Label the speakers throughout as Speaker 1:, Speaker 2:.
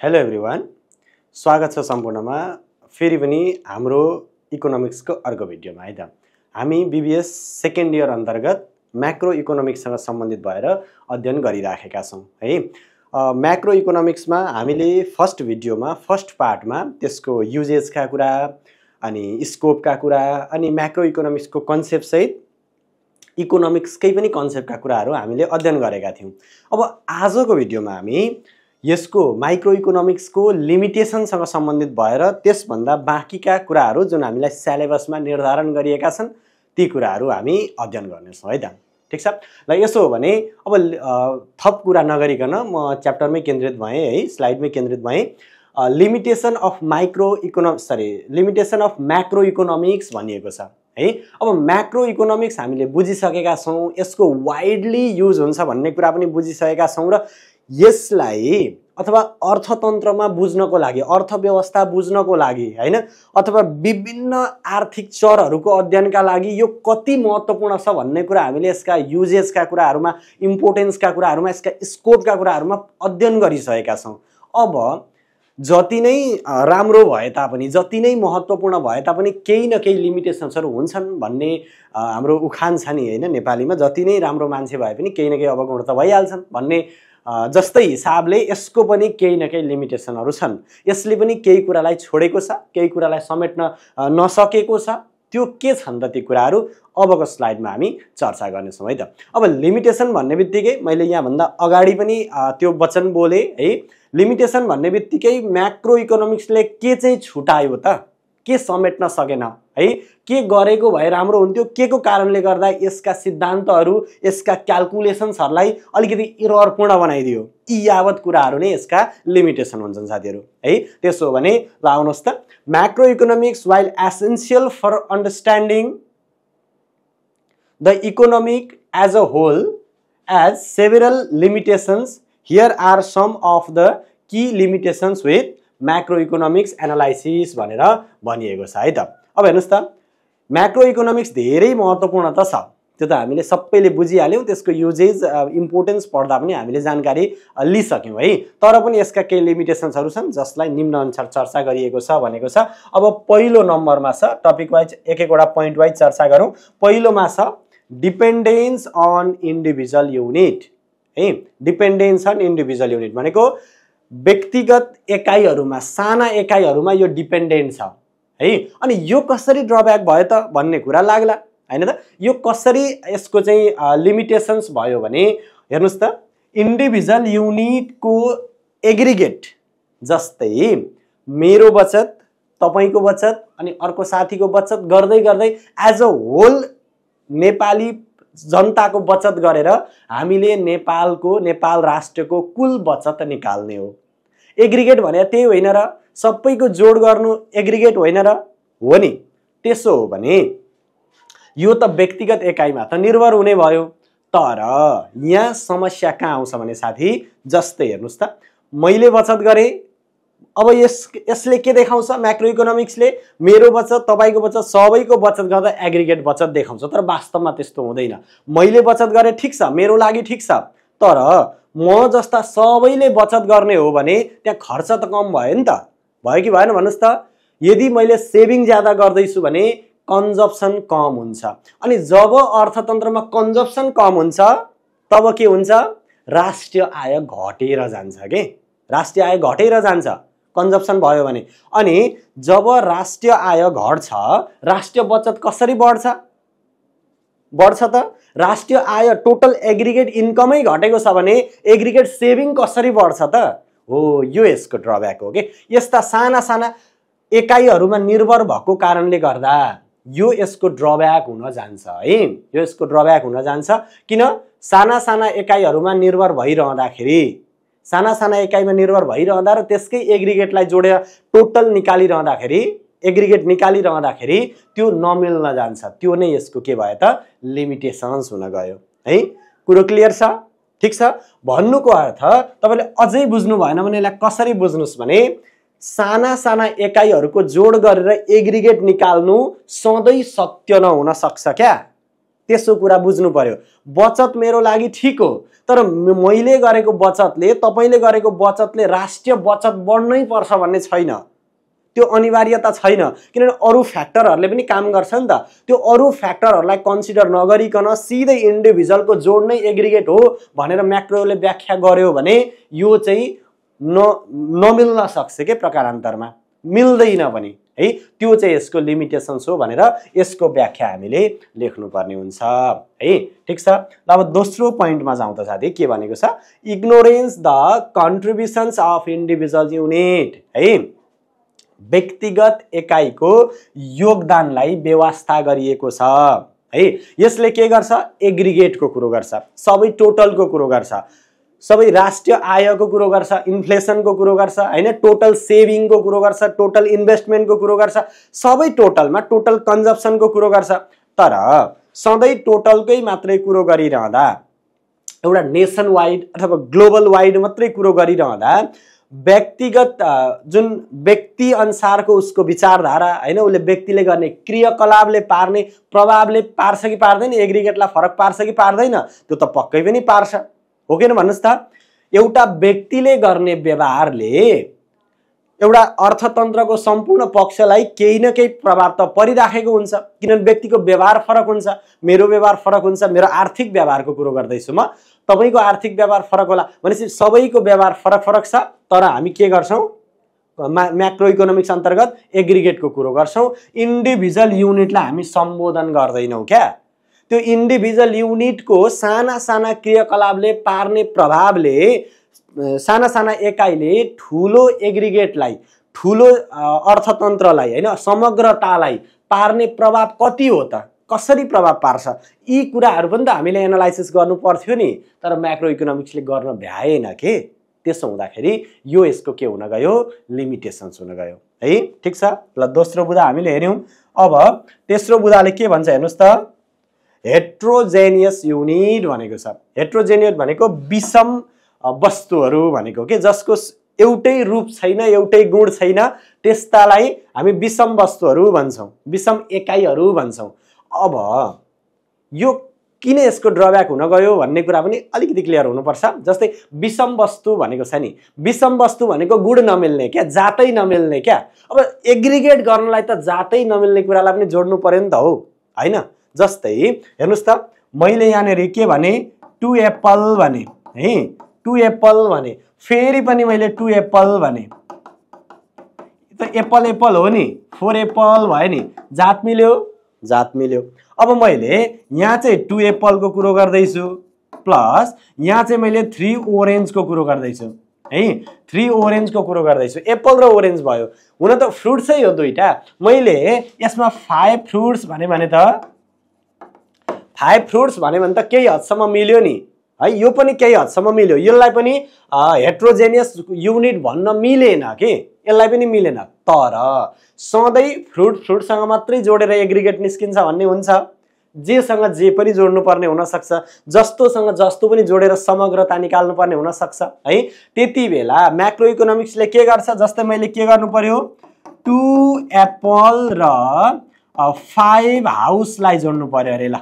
Speaker 1: Hello everyone स्वागत छ सम्पूर्णमा। फेरि पनि हाम्रो इकोनोमिक्सको अर्को भिडियोमा है त। हामी बिबिएस सेकेन्ड इयर अन्तर्गत म्याक्रो इकोनोमिक्ससँग सम्बन्धित भएर अध्ययन गरिराखेका छौँ है। म्याक्रो इकोनोमिक्समा हामीले फर्स्ट भिडियोमा फर्स्ट पार्टमा त्यसको युजेसका कुरा अनि स्कोपका कुरा अनि म्याक्रो इकोनोमिक्सको कन्सेप्टसहित इकोनोमिक्सकै पनि कन्सेप्टका कुराहरू हामीले अध्ययन गरेका थियौँ। अब आजको भिडियोमा हामी यसको माइक्रो इकोनोमिक्सको लिमिटेसनसँग सम्बन्धित भएर त्यसभन्दा बाँकीका कुराहरू जुन हामीलाई सिलेबसमा निर्धारण गरिएका छन् ती कुराहरू हामी अध्ययन गर्नेछौँ है त ठिक छ? ल यसो हो भने अब थप कुरा नगरिकन म च्याप्टरमै केन्द्रित भएँ है स्लाइडमै केन्द्रित भएँ। Limitation of micro econo sorry limitation of macroeconomics भनिएको छ है? अब म्याक्रो इकोनोमिक्स हामीले बुझिसकेका छौँ यसको वाइडली युज हुन्छ भन्ने कुरा पनि बुझिसकेका छौँ र यसलाई अथवा अर्थतन्त्रमा बुझ्नको लागि अर्थव्यवस्था बुझ्नको लागि होइन? अथवा विभिन्न आर्थिक चरहरूको अध्ययनका लागि यो कति महत्त्वपूर्ण छ भन्ने कुरा हामीले यसका युजेसका कुराहरूमा इम्पोर्टेन्सका कुराहरूमा यसका स्कोपका कुराहरूमा अध्ययन गरिसकेका छौँ। अब जति नै राम्रो भए तापनि जति नै महत्त्वपूर्ण भए तापनि केही न केही लिमिटेसन्सहरू हुन्छन् भन्ने हाम्रो उखान छ नि होइन? नेपालीमा जति नै राम्रो मान्छे भए पनि केही न केही अवगुण त भइहाल्छन् भन्ने जस्तै हिसाबले यसको पनि केही न केही लिमिटेसनहरू छन्। यसले पनि केही कुरालाई छोडेको छ केही कुरालाई समेट्न नसकेको छ। त्यो के छन् त ती कुराहरू? अबको स्लाइडमा हामी चर्चा गर्नेछौँ है त। अब लिमिटेसन भन्ने बित्तिकै मैले यहाँभन्दा अगाडि पनि त्यो वचन बोलेँ है। लिमिटेसन भन्ने बित्तिकै म्याक्रो इकोनोमिक्सले के चाहिँ छुटायो त? के समेट्न सकेन? है? के गरेको भए राम्रो हुन्थ्यो? के को कारणले गर्दा यसका सिद्धान्तहरू यसका क्यालकुलेसन्सहरूलाई अलिकति इररपूर्ण बनाइदियो? यी यावत कुराहरू नै यसका लिमिटेसन हुन्छन् साथीहरू। है? त्यसो हो भने ल आउनुहोस् त। Macroeconomics while essential for understanding the economic as a whole has several limitations here are some of the key limitations with macroeconomics analysis भनेर भनिएको छ है त। अब हेर्नुहोस् त म्याक्रो इकोनोमिक्स धेरै महत्त्वपूर्ण त छ। त्यो त हामीले सबैले बुझिहाल्यौँ त्यसको युजेज इम्पोर्टेन्स पढ्दा पनि हामीले जानकारी लिइसक्यौँ है। तर पनि यसका केही लिमिटेसन्सहरू छन् जसलाई निम्न अनुसार चर्चा गरिएको छ भनेको छ। अब पहिलो नम्बरमा छ टपिक वाइज एक एकवटा पोइन्ट वाइज चर्चा गरौँ। पहिलोमा छ डिपेन्डेन्स अन इन्डिभिजुअल युनिट है। डिपेन्डेन्स अन इन्डिभिजुअल युनिट भनेको व्यक्तिगत एकाइहरूमा साना एकाइहरूमा यो डिपेन्डेन्ट छ। है? अनि यो कसरी ड्रब्याक भयो त भन्ने कुरा लाग्ला। होइन त? यो कसरी यसको चाहिँ लिमिटेसन्स भयो भने हेर्नुहोस् त इन्डिभिजुअल युनिटको एग्रिगेट जस्तै मेरो बचत तपाईँको बचत अनि अर्को साथीको बचत गर्दै गर्दै एज अ होल नेपाली जनताको बचत गरेर हामीले नेपालको नेपाल राष्ट्रको कुल बचत निकाल्ने हो। एग्रिगेट भने त्यही होइन र सबैको जोड गर्नु एग्रिगेट होइन र हो नि। त्यसो हो भने यो त व्यक्तिगत एकाइमा त निर्भर हुने भयो। तर यहाँ समस्या कहाँ आउँछ भने साथी जस्तै हेर्नुहोस् त। मैले बचत गरेँ अब यस यसले के देखाउँछ? म्याक्रो इकोनोमिक्सले मेरो बचत तपाईँको बचत सबैको बचत गर्दा एग्रिगेट बचत देखाउँछ। तर वास्तवमा त्यस्तो हुँदैन। मैले बचत गरेँ ठिक छ। मेरो लागि ठिक छ। तर म जस्ता सबैले बचत गर्ने हो भने त्यहाँ खर्च त कम भयो नि त। भयो कि भएन भन्नुहोस् त। यदि मैले सेभिङ ज्यादा गर्दैछु भने कन्जप्सन कम हुन्छ। अनि जब अर्थतन्त्रमा कन्जप्सन कम हुन्छ तब के हुन्छ? राष्ट्रिय आय घटेर जान्छ कि? राष्ट्रिय आय घटेर जान्छ कन्जप्सन भयो भने। अनि जब राष्ट्रिय आय घट्छ राष्ट्रिय बचत कसरी बढ्छ? बढ्छ त राष्ट्रिय आय टोटल एग्रिगेट इन्कमै घटेको छ भने एग्रिगेट सेभिङ कसरी बढ्छ त? हो यो यसको ड्रब्याक हो कि? यस्ता साना साना एकाइहरूमा निर्भर भएको कारणले गर्दा यो यसको ड्रब्याक हुन जान्छ है? यो यसको ड्रब्याक हुन जान्छ। किन? साना साना एकाइहरूमा निर्भर भइरहँदाखेरि साना साना एकाइमा निर्भर भइरहँदा र त्यसकै एग्रिगेटलाई जोडेर टोटल निकालिरहँदाखेरि एग्रिगेट निकालिरहँदाखेरि त्यो नमिल्न जान्छ। त्यो नै यसको के भयो त? लिमिटेसन्स हुन गयो। है? कुरो क्लियर छ? ठिक छ? भन्नुको अर्थ तपाईँले अझै बुझ्नु भएन भने यसलाई कसरी बुझ्नुहोस् भने साना साना एकाइहरूको जोड गरेर एग्रिगेट निकाल्नु सधैँ सत्य नहुन सक्छ क्या? त्यसो कुरा बुझ्नु पर्यो। बचत मेरो लागि ठिक हो तर मैले गरेको बचतले तपाईँले गरेको बचतले राष्ट्रिय बचत बढ्नै पर्छ भन्ने छैन। त्यो अनिवार्यता छैन किनभने अरू फ्याक्टरहरूले पनि काम गर्छ नि त। त्यो अरू फ्याक्टरहरूलाई कन्सिडर नगरिकन सिधै इन्डिभिजुअलको जोड नै एग्रिगेट हो भनेर म्याक्रोले व्याख्या गर्यो भने यो चाहिँ न नमिल्न सक्छ के प्रकारान्तरमा? मिल्दैन पनि। है? त्यो चाहिँ यसको लिमिटेसन्स हो भनेर यसको व्याख्या हामीले लेख्नुपर्ने हुन्छ है? ठिक छ? अब दोस्रो पोइन्टमा जाउँ त साथी के भनेको छ? Ignorance the contributions of individual unit है? व्यक्तिगत एकाइको योगदानलाई व्यवस्था गरिएको छ है? यसले के गर्छ? एग्रिगेटको कुरो गर्छ। सबै टोटलको कुरो गर्छ। सबै राष्ट्रिय आयको कुरो गर्छ इन्फ्लेसनको कुरो गर्छ होइन? टोटल सेभिङको कुरो गर्छ टोटल इन्भेस्टमेन्टको कुरो गर्छ सबै टोटलमा टोटल कन्जप्सनको कुरो गर्छ। तर सधैँ टोटलकै मात्रै कुरो गरिरहँदा एउटा नेसन वाइड अथवा ग्लोबल वाइड मात्रै कुरो गरिरहँदा व्यक्तिगत जुन व्यक्ति अनुसारको उसको विचारधारा होइन? उसले व्यक्तिले गर्ने क्रियाकलापले पार्ने प्रभावले पार्छ कि पार्दैन? एग्रिगेटलाई फरक पार्छ कि पार्दैन? त्यो त पक्कै पनि पार्छ। हो किन भन्नुहोस् त। एउटा व्यक्तिले गर्ने व्यवहारले एउटा अर्थतन्त्रको सम्पूर्ण पक्षलाई केही न केही प्रभाव त परिराखेको हुन्छ। किनभने व्यक्तिको व्यवहार फरक हुन्छ मेरो व्यवहार फरक हुन्छ मेरो आर्थिक व्यवहारको कुरो गर्दैछु म। तपाईँको आर्थिक व्यवहार फरक होला भनेपछि सबैको व्यवहार फरक फरक छ तर हामी के गर्छौँ? मा म्याक्रो इकोनोमिक्स अन्तर्गत एग्रिगेटको कुरो गर्छौँ। इन्डिभिजुअल युनिटलाई हामी सम्बोधन गर्दैनौँ क्या? त्यो इन्डिभिजुअल युनिटको साना साना क्रियाकलापले पार्ने प्रभावले साना साना एकाइले ठुलो एग्रिगेटलाई ठुलो अर्थतन्त्रलाई होइन समग्रतालाई पार्ने प्रभाव कति हो त? कसरी प्रभाव पार्छ? यी कुराहरू पनि त हामीले एनालाइसिस गर्नु पर्थ्यो नि। तर म्याक्रो इकोनोमिक्सले गर्न भ्याएन के? त्यसो हुँदाखेरि यो यसको के हुन गयो? लिमिटेसन्स हुन गयो। है ठिक छ? ल दोस्रो बुधा हामीले हेऱ्यौँ। अब तेस्रो बुधाले के भन्छ हेर्नुहोस् त। हेट्रोजेनियस युनिट भनेको छ। हेट्रोजेनियस भनेको विषम वस्तुहरू भनेको के? जसको एउटै रूप छैन एउटै गुण छैन त्यस्तालाई हामी विषम वस्तुहरू भन्छौँ। विषम एकाइहरू भन्छौँ। अब यो किन यसको ड्रब्याक हुन गयो भन्ने कुरा पनि अलिकति क्लियर हुनुपर्छ। जस्तै विषम वस्तु भनेको छ नि विषम वस्तु भनेको गुण नमिल्ने क्या जातै नमिल्ने क्या। अब एग्रिगेट गर्नलाई त जातै नमिल्ने कुरालाई पनि जोड्नु पऱ्यो नि त हो होइन? जस्तै हेर्नुहोस् त मैले यहाँनिर के भने टु एप्पल भने है टु एप्पल भने फेरि पनि मैले टु एप्पल भने। त एप्पल एप्पल हो नि फोर एप्पल भयो नि जात मिल्यो? जात मिल्यो। अब मैले यहाँ चाहिँ टु एप्पलको कुरो गर्दैछु प्लस यहाँ चाहिँ मैले थ्री ओरेन्जको कुरो गर्दैछु है थ्री ओरेन्जको कुरो गर्दैछु। एप्पल र ओरेन्ज भयो। हुन त फ्रुट्सै हो दुइटा मैले यसमा फाइभ फ्रुट्स भने त फाइभ फ्रुट्स भन्यो भने त केही हदसम्म मिल्यो नि। है यो पनि केही हदसम्म मिल्यो। यसलाई पनि हेट्रोजेनियस युनिट भन्न मिलेन कि? यसलाई पनि मिलेन। तर सधैँ फ्रुट फ्रुटसँग मात्रै जोडेर एग्रिगेट निस्किन्छ भन्ने हुन्छ। जेसँग जे पनि जोड्नु पर्ने हुनसक्छ। जस्तोसँग जस्तो पनि जोडेर समग्रता निकाल्नु पर्ने हुनसक्छ। है त्यति बेला म्याक्रो इकोनोमिक्सले के गर्छ? जस्तै मैले के गर्नु पर्यो? टु एप्पल र फाइभ हाउसलाई जोड्नु पर्यो अरे ल।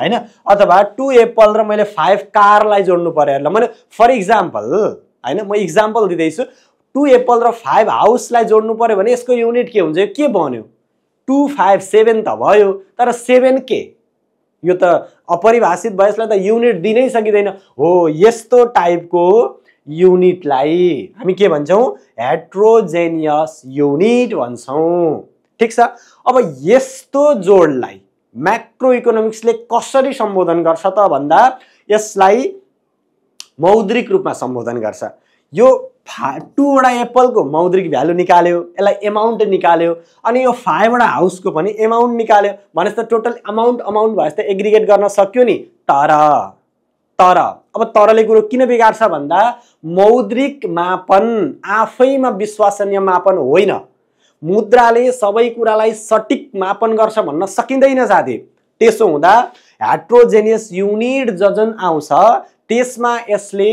Speaker 1: होइन? अथवा टु एप्पल र मैले फाइभ कारलाई जोड्नु पऱ्यो ल मैले फर इक्जाम्पल होइन म इक्जाम्पल दिँदैछु। टु एप्पल र फाइभ हाउसलाई जोड्नु पऱ्यो भने यसको युनिट के हुन्छ? के बन्यो? टु फाइभ सेभेन त भयो तर सेभेन के? यो त अपरिभाषित भयो यसलाई त युनिट दिनै सकिँदैन। हो यस्तो टाइपको युनिटलाई हामी के भन्छौँ? हेट्रोजेनियस युनिट भन्छौँ। ठिक छ? अब यस्तो जोडलाई म्याक्रो इकोनोमिक्सले कसरी सम्बोधन गर्छ त भन्दा यसलाई मौद्रिक रूपमा सम्बोधन गर्छ। यो फा टुवटा एप्पलको मौद्रिक भ्यालु निकाल्यो यसलाई एमाउन्ट निकाल्यो अनि यो फाइभवटा हाउसको पनि एमाउन्ट निकाल्यो। भनेपछि त टोटल अमाउन्ट अमाउन्ट भएपछि त एग्रिगेट गर्न सक्यो नि? तर तर अब तरले कुरो किन बिगार्छ भन्दा मौद्रिक मापन आफैमा विश्वसनीय मापन होइन। मुद्राले सबै कुरालाई सटिक मापन गर्छ भन्न सकिँदैन साथी त्यसो हुँदा ह्याट्रोजेनियस युनिट जजन आउँछ त्यसमा यसले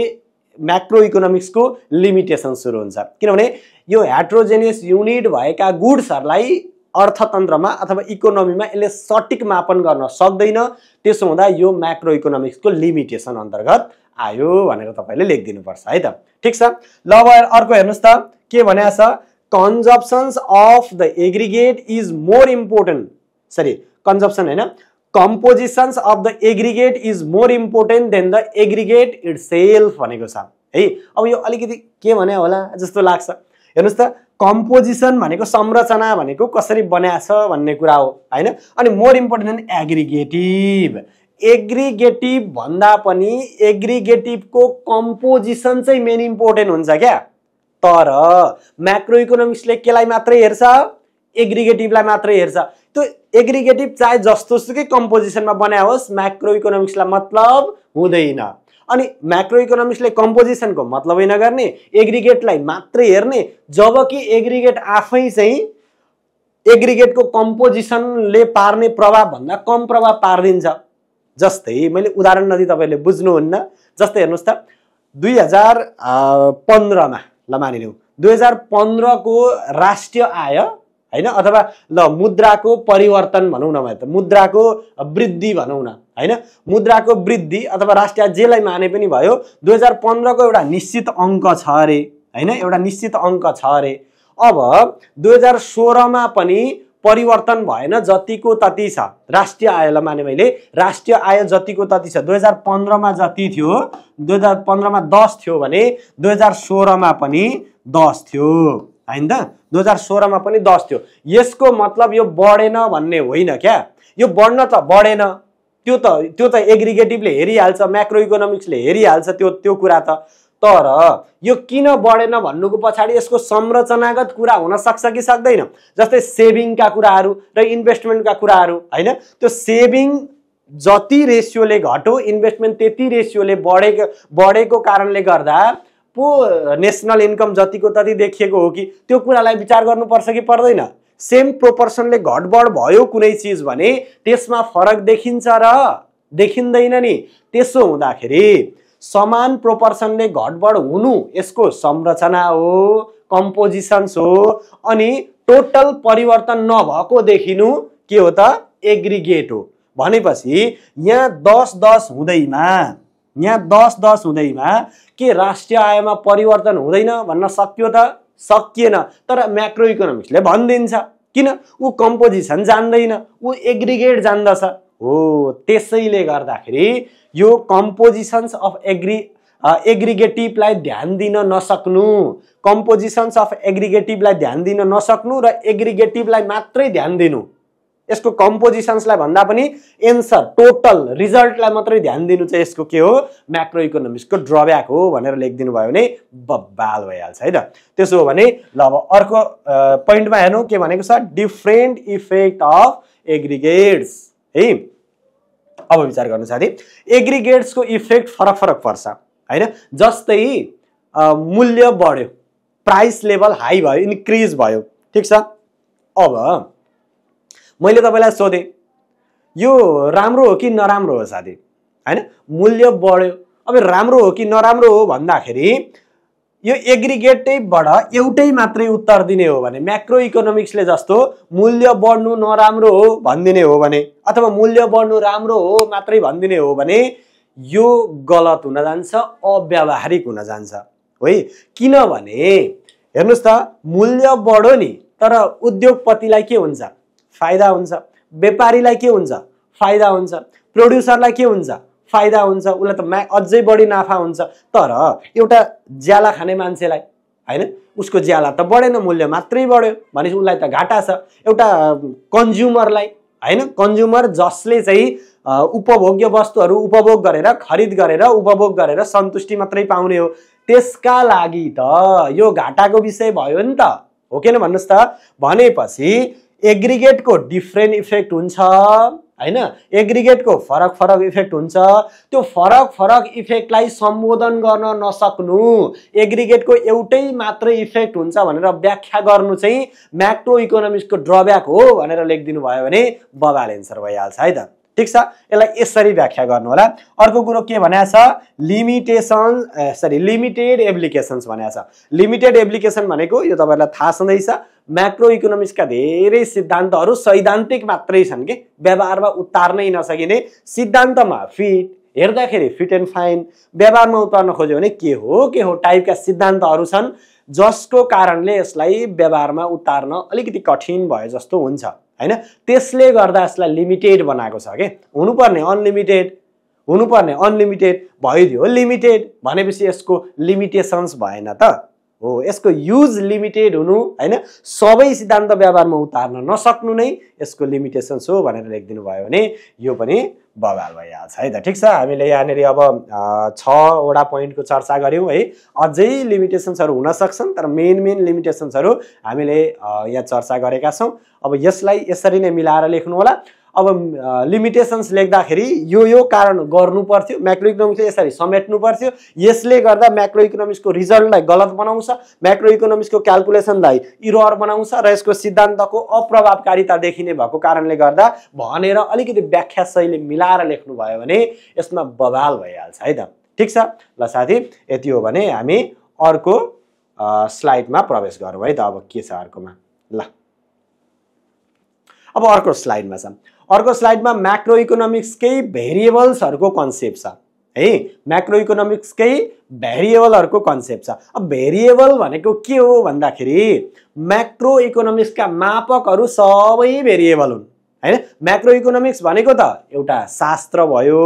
Speaker 1: म्याक्रो इकोनोमिक्सको लिमिटेसन सुरु हुन्छ। किनभने यो ह्याट्रोजेनियस युनिट भएका गुड्सहरूलाई अर्थतन्त्रमा अथवा इकोनोमीमा यसले सटिक मापन गर्न सक्दैन। त्यसो हुँदा यो म्याक्रो इकोनोमिक्सको लिमिटेसन अन्तर्गत आयो भनेर तपाईँले लेखिदिनुपर्छ है त। ठिक छ? ल अब अर्को हेर्नुहोस् त के भने छ? Consumptions of the aggregate is more important sorry consumption होइन compositions of the aggregate is more important than the aggregate itself भनेको छ। है? अब यो अलिकति के भने होला? जस्तो लाग्छ। हेर्नुहोस् त कम्पोजिसन भनेको संरचना भनेको कसरी बनाएको छ भन्ने कुरा हो होइन? अनि more important than aggregative aggregative भन्दा पनि एग्रिगेटिभको कम्पोजिसन चाहिँ मेन इम्पोर्टेन्ट हुन्छ क्या? तर म्याक्रो इकोनोमिक्सले केलाई मात्रै हेर्छ? एग्रिगेटिभलाई मात्रै हेर्छ। त्यो एग्रिगेटिभ चाहे जस्तो सुकै कम्पोजिसनमा बनाए होस् म्याक्रो इकोनोमिक्सलाई मतलब हुँदैन। अनि म्याक्रो इकोनोमिक्सले कम्पोजिसनको मतलबै नगर्ने एग्रिगेटलाई मात्रै हेर्ने जबकि एग्रिगेट आफै चाहिँ एग्रिगेटको कम्पोजिसनले पार्ने प्रभावभन्दा कम प्रभाव पारिदिन्छ। जस्तै मैले उदाहरण नदिई तपाईँहरूले बुझ्नुहुन्न। जस्तै हेर्नुहोस् त दुई हजार पन्ध्रमा ल मानिलिउँ। दुई हजार पन्ध्रको राष्ट्रिय आय होइन? अथवा ल मुद्राको परिवर्तन भनौँ न त मुद्राको वृद्धि भनौँ न होइन? मुद्राको वृद्धि अथवा राष्ट्रिय जेलाई माने पनि भयो दुई हजार पन्ध्रको एउटा निश्चित अङ्क छ अरे होइन? एउटा निश्चित अङ्क छ अरे। अब दुई हजार सोह्रमा पनि परिवर्तन भएन जतिको तति छ। राष्ट्रिय आयलाई माने मैले राष्ट्रिय आय जतिको तति छ। दुई हजार पन्ध्रमा जति थियो दुई हजार पन्ध्रमा दस थियो भने दुई हजार सोह्रमा पनि दस थियो। होइन त? दुई हजार सोह्रमा पनि दस थियो। यसको मतलब यो बढेन भन्ने होइन क्या। यो बढ्न त बढेन। त्यो त त्यो त एग्रिगेटिभले हेरिहाल्छ म्याक्रो इकोनोमिक्सले हेरिहाल्छ त्यो त्यो कुरा त। तर यो किन बढेन भन्नुको पछाडि यसको संरचनागत कुरा हुन सक्छ कि सक्दैन? जस्तै सेभिङका कुराहरू र इन्भेस्टमेन्टका कुराहरू होइन? त्यो सेभिङ जति रेसियोले घट्यो इन्भेस्टमेन्ट त्यति रेसियोले बढेको बढेको कारणले गर्दा पो नेसनल इन्कम जतिको तति देखिएको हो कि त्यो कुरालाई विचार गर्नुपर्छ कि पर्दैन? सेम प्रोपर्सनले घटबड भयो कुनै चिज भने त्यसमा फरक देखिन्छ र देखिँदैन नि। त्यसो हुँदाखेरि समान प्रोपर्सनले घटबड हुनु यसको संरचना हो कम्पोजिसन्स हो अनि टोटल परिवर्तन नभएको देखिनु के हो त? एग्रिगेट हो। भनेपछि यहाँ दस दस हुँदैमा यहाँ दस दस हुँदैमा के राष्ट्रिय आयमा परिवर्तन हुँदैन भन्न सक्यो त? सकिएन। तर म्याक्रो इकोनोमिक्सले भनिदिन्छ। किन? ऊ कम्पोजिसन जान्दैन ऊ एग्रिगेट जान्दछ। हो त्यसैले गर्दाखेरि यो कम्पोजिसन्स अफ एग्री एग्रिगेटिभलाई ध्यान दिन नसक्नु। कम्पोजिसन्स अफ एग्रिगेटिभलाई ध्यान दिन नसक्नु र एग्रिगेटिभलाई मात्रै ध्यान दिनु। यसको कम्पोजिसन्सलाई भन्दा पनि एन्सर टोटल रिजल्टलाई मात्रै ध्यान दिनु चाहिँ यसको के हो? म्याक्रो इकोनोमिक्सको ड्रब्याक हो भनेर लेखिदिनु भयो भने बब्बाल भइहाल्छ है त? त्यसो हो भने ल अब अर्को पोइन्टमा हेर्नु के भनेको छ? डिफ्रेन्ट इफेक्ट अफ एग्रिगेट्स है? अब विचार गर्नु साथी एग्रिगेट्सको इफेक्ट फरक फरक पर्छ होइन? जस्तै मूल्य बढ्यो प्राइस लेभल हाई भयो इन्क्रिज भयो ठिक छ? अब मैले तपाईँलाई सोधेँ यो राम्रो हो कि नराम्रो हो साथी? होइन? मूल्य बढ्यो अब राम्रो हो कि नराम्रो हो भन्दाखेरि यो एग्रिगेटैबाट एउटै मात्रै उत्तर दिने हो भने म्याक्रो इकोनोमिक्सले जस्तो मूल्य बढ्नु नराम्रो हो भनिदिने हो भने अथवा मूल्य बढ्नु राम्रो हो मात्रै भनिदिने हो भने यो गलत हुन जान्छ अव्यावहारिक हुन जान्छ। है? किनभने हेर्नुहोस् त मूल्य बढ्यो नि तर उद्योगपतिलाई के हुन्छ? फाइदा हुन्छ। व्यापारीलाई के हुन्छ? फाइदा हुन्छ। प्रड्युसरलाई के हुन्छ? फाइदा हुन्छ उसलाई त म्या अझै बढी नाफा हुन्छ। तर एउटा ज्याला खाने मान्छेलाई होइन? उसको ज्याला त बढेन मूल्य मात्रै बढ्यो। भनेपछि उसलाई त घाटा छ। एउटा कन्ज्युमरलाई होइन? कन्ज्युमर जसले चाहिँ उपभोग्य वस्तुहरू उपभोग गरेर खरिद गरेर उपभोग गरेर सन्तुष्टि मात्रै पाउने हो। त्यसका लागि त यो घाटाको विषय भयो नि त। हो किन भन्नुहोस् त? भनेपछि एग्रिगेटको डिफ्रेन्ट इफेक्ट हुन्छ। होइन? एग्रिगेटको फरक फरक इफेक्ट हुन्छ। त्यो फरक फरक इफेक्टलाई सम्बोधन गर्न नसक्नु। एग्रिगेटको एउटै मात्रै इफेक्ट हुन्छ भनेर व्याख्या गर्नु चाहिँ म्याक्रो इकोनोमिक्सको ड्रब्याक हो भनेर लेखिदिनु भयो भने बबाल एन्सर भइहाल्छ है त? ठिक छ? यसलाई यसरी व्याख्या गर्नु होला। अर्को कुरो के भनेको छ? लिमिटेसन सरी लिमिटेड एप्लिकेसन्स भनेको छ। लिमिटेड एप्लिकेसन भनेको यो तपाईँहरूलाई थाहा छँदैछ म्याक्रो इकोनोमिक्सका धेरै सिद्धान्तहरू सैद्धान्तिक मात्रै छन् कि? व्यवहारमा उतार्नै नसकिने सिद्धान्तमा फिट हेर्दाखेरि फिट एन्ड फाइन व्यवहारमा उतार्न खोज्यो भने के हो के हो? टाइपका सिद्धान्तहरू छन् जसको कारणले यसलाई व्यवहारमा उतार्न अलिकति कठिन भयो जस्तो हुन्छ होइन? त्यसले गर्दा यसलाई लिमिटेड बनाएको छ कि? हुनुपर्ने अनलिमिटेड हुनुपर्ने अनलिमिटेड भइदियो। लिमिटेड भनेपछि यसको लिमिटेसन्स भएन त। हो यसको युज लिमिटेड हुनु होइन? सबै सिद्धान्त व्यवहारमा उतार्न नसक्नु नै यसको लिमिटेसन्स हो भनेर लेखिदिनु भयो भने यो पनि बवाल भइहाल्छ है त? ठिक छ? हामीले यहाँनिर अब छवटा पोइन्टको चर्चा गऱ्यौँ है? अझै लिमिटेसन्सहरू हुन सक्छन् तर मेन मेन लिमिटेसन्सहरू हामीले यहाँ चर्चा गरेका छौँ। अब यसलाई यसरी नै मिलाएर लेख्नु होला। अब लिमिटेसन्स लेख्दाखेरि यो यो कारण गर्नु पर्थ्यो म्याक्रो इकोनोमिक्सले यसरी समेट्नु पर्थ्यो यसले गर्दा म्याक्रो इकोनोमिक्सको रिजल्टलाई गलत बनाउँछ म्याक्रो इकोनोमिक्सको क्यालकुलेसनलाई इरोर बनाउँछ र यसको सिद्धान्तको अप्रभावकारिता देखिने भएको कारणले गर्दा भनेर अलिकति व्याख्या शैली मिलाएर लेख्नुभयो भने यसमा बवाल भइहाल्छ है त? ठिक छ? ल साथी यति हो भने हामी अर्को स्लाइडमा प्रवेश गरौँ है त? अब के छ अर्कोमा? ल। अब अर्को स्लाइडमा छ अर्को स्लाइडमा म्याक्रो इकोनोमिक्सकै भेरिएबल्सहरूको कन्सेप्ट छ। है? म्याक्रो इकोनोमिक्सकै भेरिएबलहरूको कन्सेप्ट छ। अब भेरिएबल भनेको के हो भन्दाखेरि म्याक्रो इकोनोमिक्सका मापकहरू सबै भेरिएबल हुन्। होइन? म्याक्रो इकोनोमिक्स भनेको त एउटा शास्त्र भयो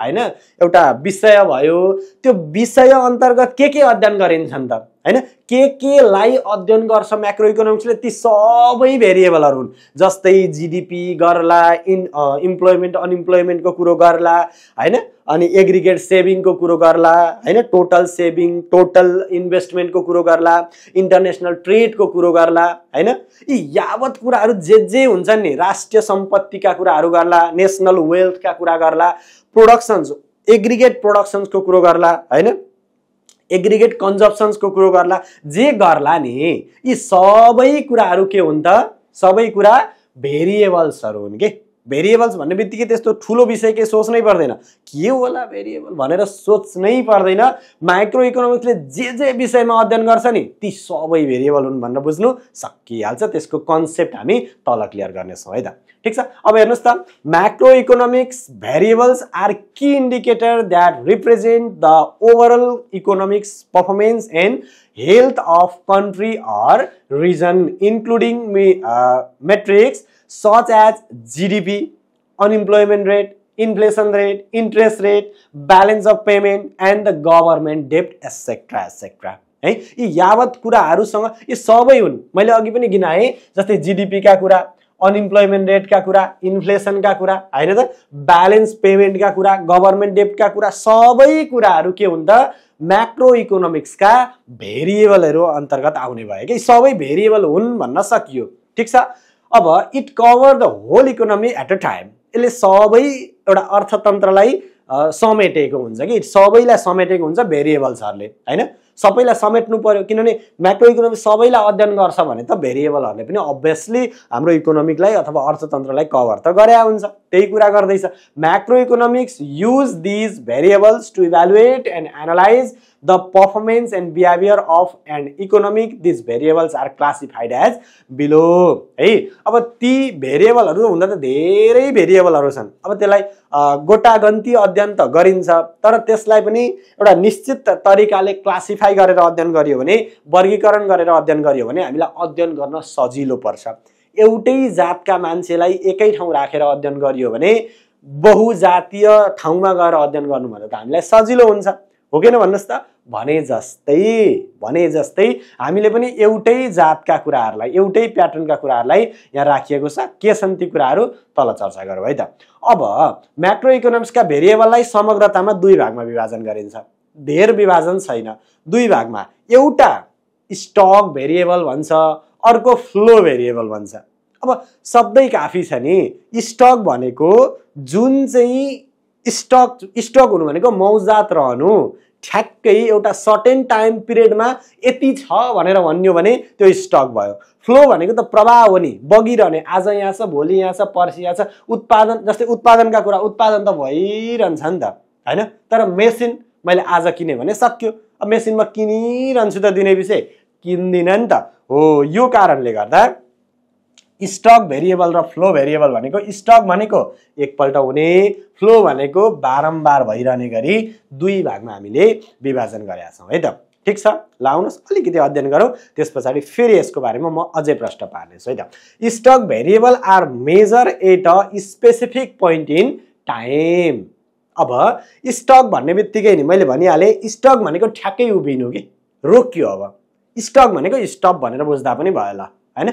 Speaker 1: होइन? एउटा विषय भयो। त्यो विषय अन्तर्गत के के अध्ययन गरिन्छन् त? होइन? के केलाई अध्ययन गर्छ म्याक्रो इकोनोमिक्सले ती सबै भेरिएबलहरू हुन्। जस्तै जिडिपी गर्ला इन इम्प्लोइमेन्ट अनइम्प्लोइमेन्टको कुरो गर्ला होइन? अनि एग्रिगेट सेभिङको कुरो गर्ला होइन? टोटल सेभिङ टोटल इन्भेस्टमेन्टको कुरो गर्ला इन्टरनेसनल ट्रेडको कुरो गर्ला होइन? यी यावत कुराहरू जे जे हुन्छन् नि राष्ट्रिय सम्पत्तिका कुराहरू गर्ला नेसनल वेल्थका कुरा गर्ला प्रोडक्सन्स एग्रिगेट प्रोडक्सन्सको कुरो गर्ला होइन? एग्रिगेट कन्जप्सन्सको कुरो गर्ला। जे गर्ला नि यी सबै कुराहरू के हुन् त? सबै कुरा भेरिएबल्सहरू हुन् कि? भेरिएबल्स भन्ने बित्तिकै त्यस्तो ठुलो विषय के सोच्नै पर्दैन। के होला भेरिएबल भनेर सोच्नै पर्दैन। माइक्रो इकोनोमिक्सले जे जे विषयमा अध्ययन गर्छ नि ती सबै भेरिएबल हुन् भनेर बुझ्नु सकिहाल्छ। त्यसको कन्सेप्ट हामी तल क्लियर गर्नेछौँ है त? ठिक छ? अब हेर्नुहोस् त macro economics variables are key indicator that represent the overall economics performance and health of country or region including metrics such as GDP unemployment rate inflation rate interest rate balance of payment and the government dept et cetera et cetera है? यी यावत कुराहरूसँग यी सबै हुन्। मैले अघि पनि गिनाएँ जस्तै जिडिपीका कुरा अनइम्प्लोइमेन्ट रेटका कुरा इन्फ्लेसनका कुरा होइन त ब्यालेन्स पेमेन्टका कुरा गभर्मेन्ट डेप्टका कुरा सबै कुराहरू के हुन् त म्याक्रो इकोनोमिक्सका भेरिएबलहरू अन्तर्गत आउने भयो कि सबै भेरिएबल हुन् भन्न सकियो ठिक छ अब it cover the whole economy at a time यसले सबै एउटा अर्थतन्त्रलाई समेटेको हुन्छ कि सबैलाई समेटेको हुन्छ भेरिएबल्सहरूले होइन सबैलाई समेट्नु पर्यो। किनभने म्याक्रो इकोनोमिक सबैलाई अध्ययन गर्छ भने त भेरिएबलहरूले पनि अभियसली हाम्रो इकोनोमिकलाई अथवा अर्थतन्त्रलाई कभर त गरे हुन्छ। त्यही कुरा गर्दैछ। Macroeconomics use these variables to evaluate and analyse the performance and behaviour of and economic these variables are classified as below है? अब ती भेरिएबलहरू हुँदा त धेरै भेरिएबलहरू छन्। अब त्यसलाई गोटागन्ती अध्ययन त गरिन्छ तर त्यसलाई पनि एउटा निश्चित तरिकाले क्लासिफाई गरेर अध्ययन गरियो भने वर्गीकरण गरेर अध्ययन गरियो भने हामीलाई अध्ययन गर्न सजिलो पर्छ। एउटै जातका मान्छेलाई एकै ठाउँ राखेर अध्ययन गरियो भने बहुजातीय ठाउँमा गएर अध्ययन गर्नुभन्दा त हामीलाई सजिलो हुन्छ। हो किन भन्नुहोस् त। भने जस्तै भने जस्तै हामीले पनि एउटै जातका कुराहरूलाई एउटै प्याटर्नका कुराहरूलाई यहाँ राखिएको छ। के छन् ती कुराहरू? तल चर्चा गरौँ है त। अब म्याक्रो इकोनोमिक्सका भेरिएबललाई समग्रतामा दुई भागमा विभाजन गरिन्छ। धेर विभाजन छैन। दुई भागमा एउटा स्टक भेरिएबल भन्छ अर्को फ्लो भेरिएबल भन्छ। अब शब्दै काफी छ नि। स्टक भनेको जुन चाहिँ स्टक स्टक हुनु भनेको मौजात रहनु। ठ्याक्कै एउटा सर्टेन टाइम पिरियडमा यति छ भनेर भनियो भने त्यो स्टक भयो। फ्लो भनेको त प्रवाह हो नि बगिरहने आज यहाँ छ भोलि यहाँ छ पर्सि यहाँ छ। उत्पादन जस्तै उत्पादनका कुरा उत्पादन त भइरहन्छ नि त होइन? तर मेसिन मैले आज किनेँ भने सक्यो। अब मेसिनमा किनिरहन्छु त दिने विषय किन्दिनँ नि त। हो यो कारणले गर्दा स्टक भेरिएबल र फ्लो भेरिएबल भनेको स्टक भनेको एकपल्ट हुने फ्लो भनेको बारम्बार भइरहने गरी दुई भागमा हामीले विभाजन गरेका छौँ है त? ठिक छ? ल अलिकति अध्ययन गरौँ त्यस पछाडि फेरि यसको बारेमा म अझै प्रश्न पार्नेछु है त? Stock variable are measure at a specific point in time अब स्टक भन्ने बित्तिकै नि मैले भनिहालेँ स्टक भनेको ठ्याक्कै उभिनु कि रोकियो अब। स्टक भनेको स्टप भनेर बुझ्दा पनि भयो ल होइन?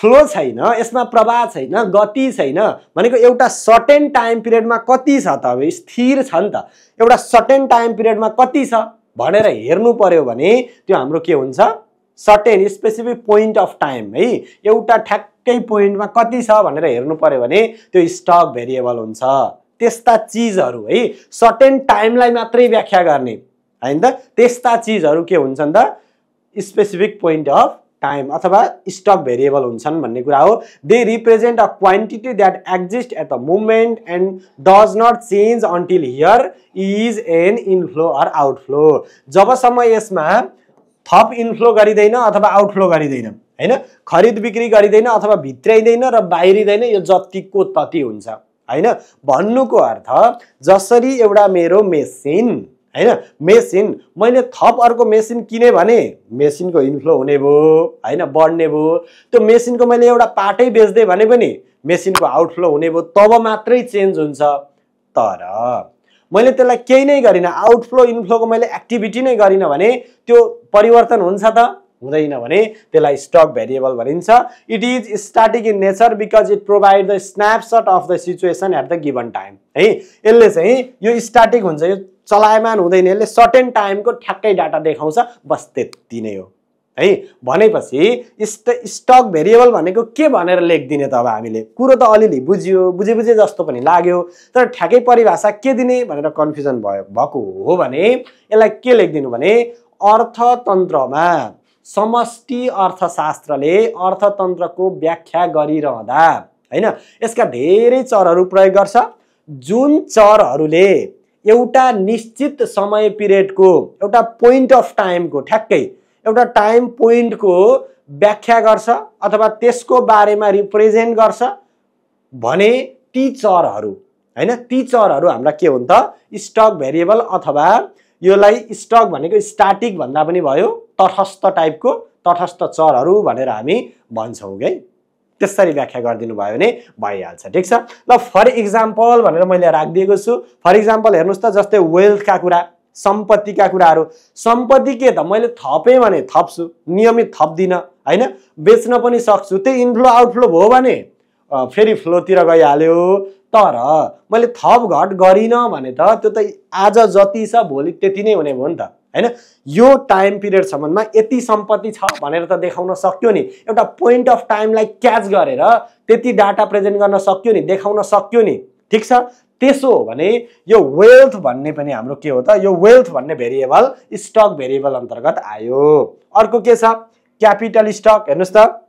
Speaker 1: फ्लो छैन यसमा प्रवाह छैन गति छैन भनेको एउटा सर्टेन टाइम पिरियडमा कति छ त अब स्थिर छ नि त। एउटा सर्टेन टाइम पिरियडमा कति छ भनेर हेर्नु पर्यो भने त्यो हाम्रो के हुन्छ? Certain specific point of time है? एउटा ठ्याक्कै पोइन्टमा कति छ भनेर हेर्नु पर्यो भने त्यो स्टक भेरिएबल हुन्छ। त्यस्ता चिजहरू है? सर्टेन टाइमलाई मात्रै व्याख्या गर्ने होइन त? त्यस्ता चिजहरू के हुन्छन् त? स्पेसिफिक पोइन्ट अफ टाइम अथवा स्टक भेरिएबल हुन्छन् भन्ने कुरा हो. They represent a quantity that exist at the moment and does not change until here is an inflow or outflow जबसम्म यसमा थप इनफ्लो गरिँदैन अथवा आउटफ्लो गरिँदैन होइन? खरिद बिक्री गरिँदैन अथवा भित्राइँदैन र बाहिरिँदैन यो जतिको तति हुन्छ होइन? भन्नुको अर्थ जसरी एउटा मेरो मेसिन होइन मेसिन मैले थप अर्को मेसिन किनेँ भने मेसिनको इन्फ्लो हुने भयो होइन बढ्ने भयो। त्यो मेसिनको मैले एउटा पार्टै बेच्दै भने पनि मेसिनको आउटफ्लो हुने भयो तब मात्रै चेन्ज हुन्छ। तर मैले त्यसलाई केही नै गरिनँ आउटफ्लो इन्फ्लोको मैले एक्टिभिटी नै गरिनँ भने त्यो परिवर्तन हुन्छ त हुँदैन भने त्यसलाई स्टक भेरिएबल भनिन्छ। It is starting in nature because it provide the snapshot of the situation at the given time है यसले चाहिँ यो स्टार्टिङ हुन्छ यो चलायमान हुँदैन यसले सर्टेन टाइमको ठ्याक्कै डाटा देखाउँछ। बस त्यति नै हो। है भनेपछि स्ट स्टक भेरिएबल भनेको के भनेर लेखिदिने त अब हामीले? कुरो त अलिअलि बुझ्यो बुझे बुझे जस्तो पनि लाग्यो। तर ठ्याक्कै परिभाषा के दिने भनेर कन्फ्युजन भयो भएको हो भने यसलाई के लेखिदिनु भने? अर्थतन्त्रमा समष्टि अर्थशास्त्रले अर्थतन्त्रको व्याख्या गरिरहँदा होइन यसका धेरै चरहरू प्रयोग गर्छ। जुन चरहरूले एउटा निश्चित समय पिरियडको एउटा पोइन्ट अफ टाइमको ठ्याक्कै एउटा टाइम पोइन्टको व्याख्या गर्छ अथवा त्यसको बारेमा रिप्रेजेन्ट गर्छ भने ती चरहरू होइन? ती चरहरू हाम्रा के हुन् त? स्टक भेरिएबल अथवा योलाई स्टक भनेको स्टाटिक भन्दा पनि भयो तटस्थ टाइपको तटस्थ चरहरू भनेर हामी भन्छौँ है? त्यसरी व्याख्या गरिदिनु भयो भने भइहाल्छ ठिक छ? ल फर इक्जाम्पल भनेर मैले राखिदिएको छु। फर इक्जाम्पल हेर्नुहोस् त जस्तै वेल्थका कुरा सम्पत्तिका कुराहरू। सम्पत्ति के त? मैले थपेँ भने थप्छु नियमित थप्दिनँ होइन? बेच्न पनि सक्छु त्यही इन्फ्लो आउटफ्लो भयो भने फेरि फ्लोतिर गइहाल्यो। तर मैले थप घट गरिनँ भने त त्यो त आज जति छ भोलि त्यति नै हुने भयो नि त। होइन यो टाइम पिरियडसम्ममा यति सम्पत्ति छ भनेर त देखाउन सक्यो नि। एउटा पोइन्ट अफ टाइमलाई क्याच गरेर त्यति डाटा प्रेजेन्ट गर्न सक्यो नि देखाउन सक्यो नि। ठिक छ? त्यसो हो भने यो वेल्थ भन्ने पनि हाम्रो के हो त? यो वेल्थ भन्ने भेरिएबल स्टक भेरिएबल अन्तर्गत आयो। अर्को के छ? क्यापिटल स्टक हेर्नुहोस् त।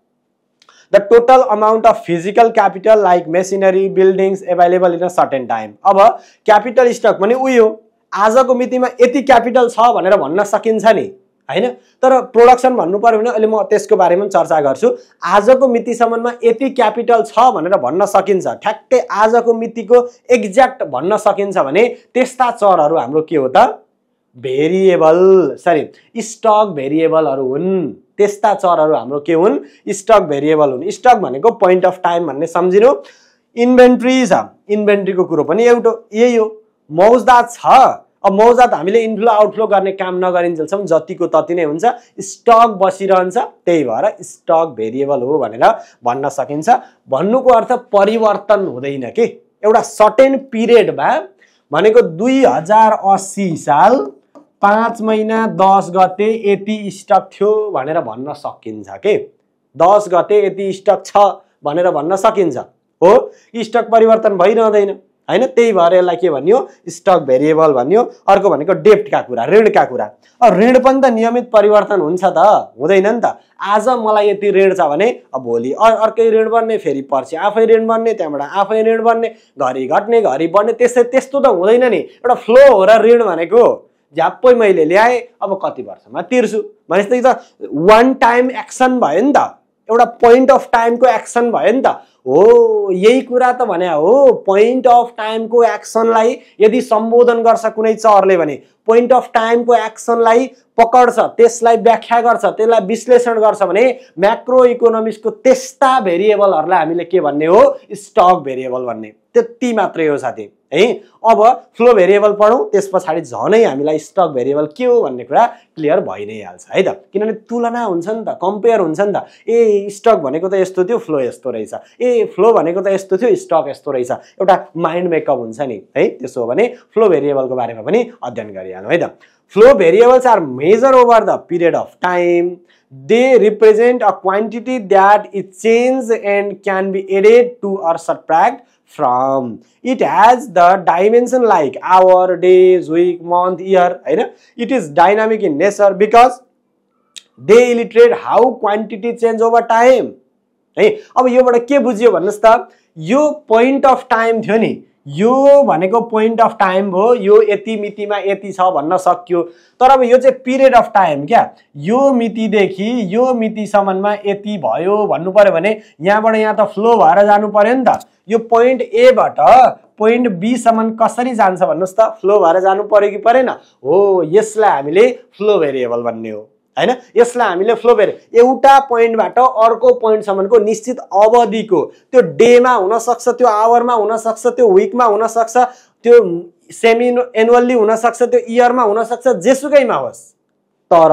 Speaker 1: The total amount of physical capital like machinery buildings available in a certain time अब क्यापिटल स्टक पनि उयो। आजको मितिमा यति क्यापिटल छ भनेर भन्न सकिन्छ नि होइन? तर प्रोडक्सन भन्नु पऱ्यो भने अहिले म त्यसको बारेमा चर्चा गर्छु। आजको मितिसम्ममा यति क्यापिटल छ भनेर भन्न सकिन्छ। ठ्याक्कै आजको मितिको एक्ज्याक्ट भन्न सकिन्छ भने त्यस्ता चरहरू हाम्रो के हो त? भेरिएबल सरी स्टक भेरिएबलहरू हुन्। त्यस्ता चरहरू हाम्रो के हुन्? स्टक भेरिएबल हुन्। स्टक भनेको पोइन्ट अफ टाइम भन्ने सम्झिनु। इन्भेन्ट्री छ। इन्भेन्ट्रीको कुरो पनि एउटा यही हो। मौजदात छ। अब मौजात हामीले इन्फ्लो आउटफ्लो गर्ने काम नगरिन्जेलसम्म जतिको तति नै हुन्छ। स्टक बसिरहन्छ त्यही भएर स्टक भेरिएबल हो भनेर भन्न सकिन्छ। भन्नुको अर्थ परिवर्तन हुँदैन कि? एउटा सर्टेन पिरियडमा भनेको दुई हजार अस्सी साल पाँच महिना दस गते यति स्टक थियो भनेर भन्न सकिन्छ के? दस गते यति स्टक छ भनेर भन्न सकिन्छ। हो स्टक परिवर्तन भइरहँदैन। होइन? त्यही भएर यसलाई के भनियो? स्टक भेरिएबल भनियो। अर्को भनेको डेप्टका कुरा ऋणका कुरा। अब ऋण पनि त नियमित परिवर्तन हुन्छ त हुँदैन नि त। आज मलाई यति ऋण छ भने अब भोलि अर्कै ऋण बन्ने फेरि पर्सि आफै ऋण बन्ने त्यहाँबाट आफै ऋण बन्ने घरि घट्ने घरि बढ्ने त्यस्तै त्यस्तो त हुँदैन नि। एउटा फ्लो हो र ऋण भनेको। झ्याप्पै मैले ल्याएँ अब कति वर्षमा तिर्छु। भनेपछि त वान टाइम एक्सन भयो नि त। एउटा पोइन्ट अफ टाइमको एक्सन भयो नि त। हो यही कुरा त भने हो पोइन्ट अफ टाइमको एक्सनलाई यदि सम्बोधन गर्छ कुनै चरले भने पोइन्ट अफ टाइमको एक्सनलाई पकडछ त्यसलाई व्याख्या गर्छ त्यसलाई विश्लेषण गर्छ भने म्याक्रो इकोनोमिक्सको त्यस्ता भेरिएबलहरूलाई हामीले के भन्ने हो? स्टक भेरिएबल भन्ने। त्यति मात्रै हो साथी। है? अब फ्लो भेरिएबल पढौँ त्यस पछाडि झनै हामीलाई स्टक भेरिएबल के हो भन्ने कुरा क्लियर भइ नै हाल्छ है त? किनभने तुलना हुन्छ नि त कम्पेयर हुन्छ नि त। ए स्टक भनेको त यस्तो थियो फ्लो यस्तो रहेछ। ए फ्लो भनेको त यस्तो थियो स्टक यस्तो रहेछ। एउटा माइन्ड मेकअप हुन्छ नि है? त्यसो हो भने फ्लो भेरिएबलको बारेमा पनि अध्ययन गरिहाल्नु है त? Flow variables are measure over the period of time they represent a quantity that is change and can be added to or subtract from it has the dimension like hour days week month year होइन? It is dynamic in nature because they illustrate how quantity change over time है अब योबाट के बुझियो भन्नुहोस् त? यो point of time थियो नि। यो भनेको पोइन्ट अफ टाइम हो यो यति मितिमा यति छ भन्न सकियो। तर अब यो चाहिँ पिरियड अफ टाइम क्या? यो मितिदेखि यो मितिसम्ममा यति भयो भन्नु पऱ्यो भने यहाँबाट यहाँ त फ्लो भएर जानु पऱ्यो नि त। यो पोइन्ट एबाट पोइन्ट बीसम्म कसरी जान्छ भन्नुहोस् त? फ्लो भएर जानु पऱ्यो कि परेन? हो यसलाई हामीले फ्लो भेरिएबल भन्ने हो। होइन? यसलाई हामीले फ्लो भेरि एउटा पोइन्टबाट अर्को पोइन्टसम्मको निश्चित अवधिको त्यो डेमा हुनसक्छ त्यो आवरमा हुनसक्छ त्यो विकमा हुनसक्छ त्यो सेमि एनुअल्ली हुनसक्छ त्यो इयरमा हुनसक्छ जेसुकैमा होस्। तर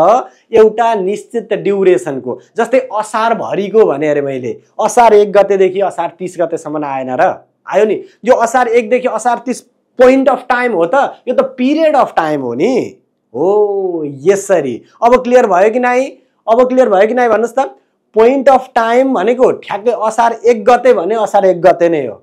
Speaker 1: एउटा निश्चित ड्युरेसनको जस्तै असारभरिको भने अरे मैले असार एक गतेदेखि असार तिस गतेसम्म आएन र आयो नि? यो असार एकदेखि असार तिस पोइन्ट अफ टाइम हो त यो त पिरियड अफ टाइम हो नि। हो यसरी अब क्लियर भयो कि नाइ? अब क्लियर भयो कि नाइ भन्नुहोस् त। पोइन्ट अफ टाइम भनेको ठ्याक्कै असार एक गते भने असार एक गते नै हो।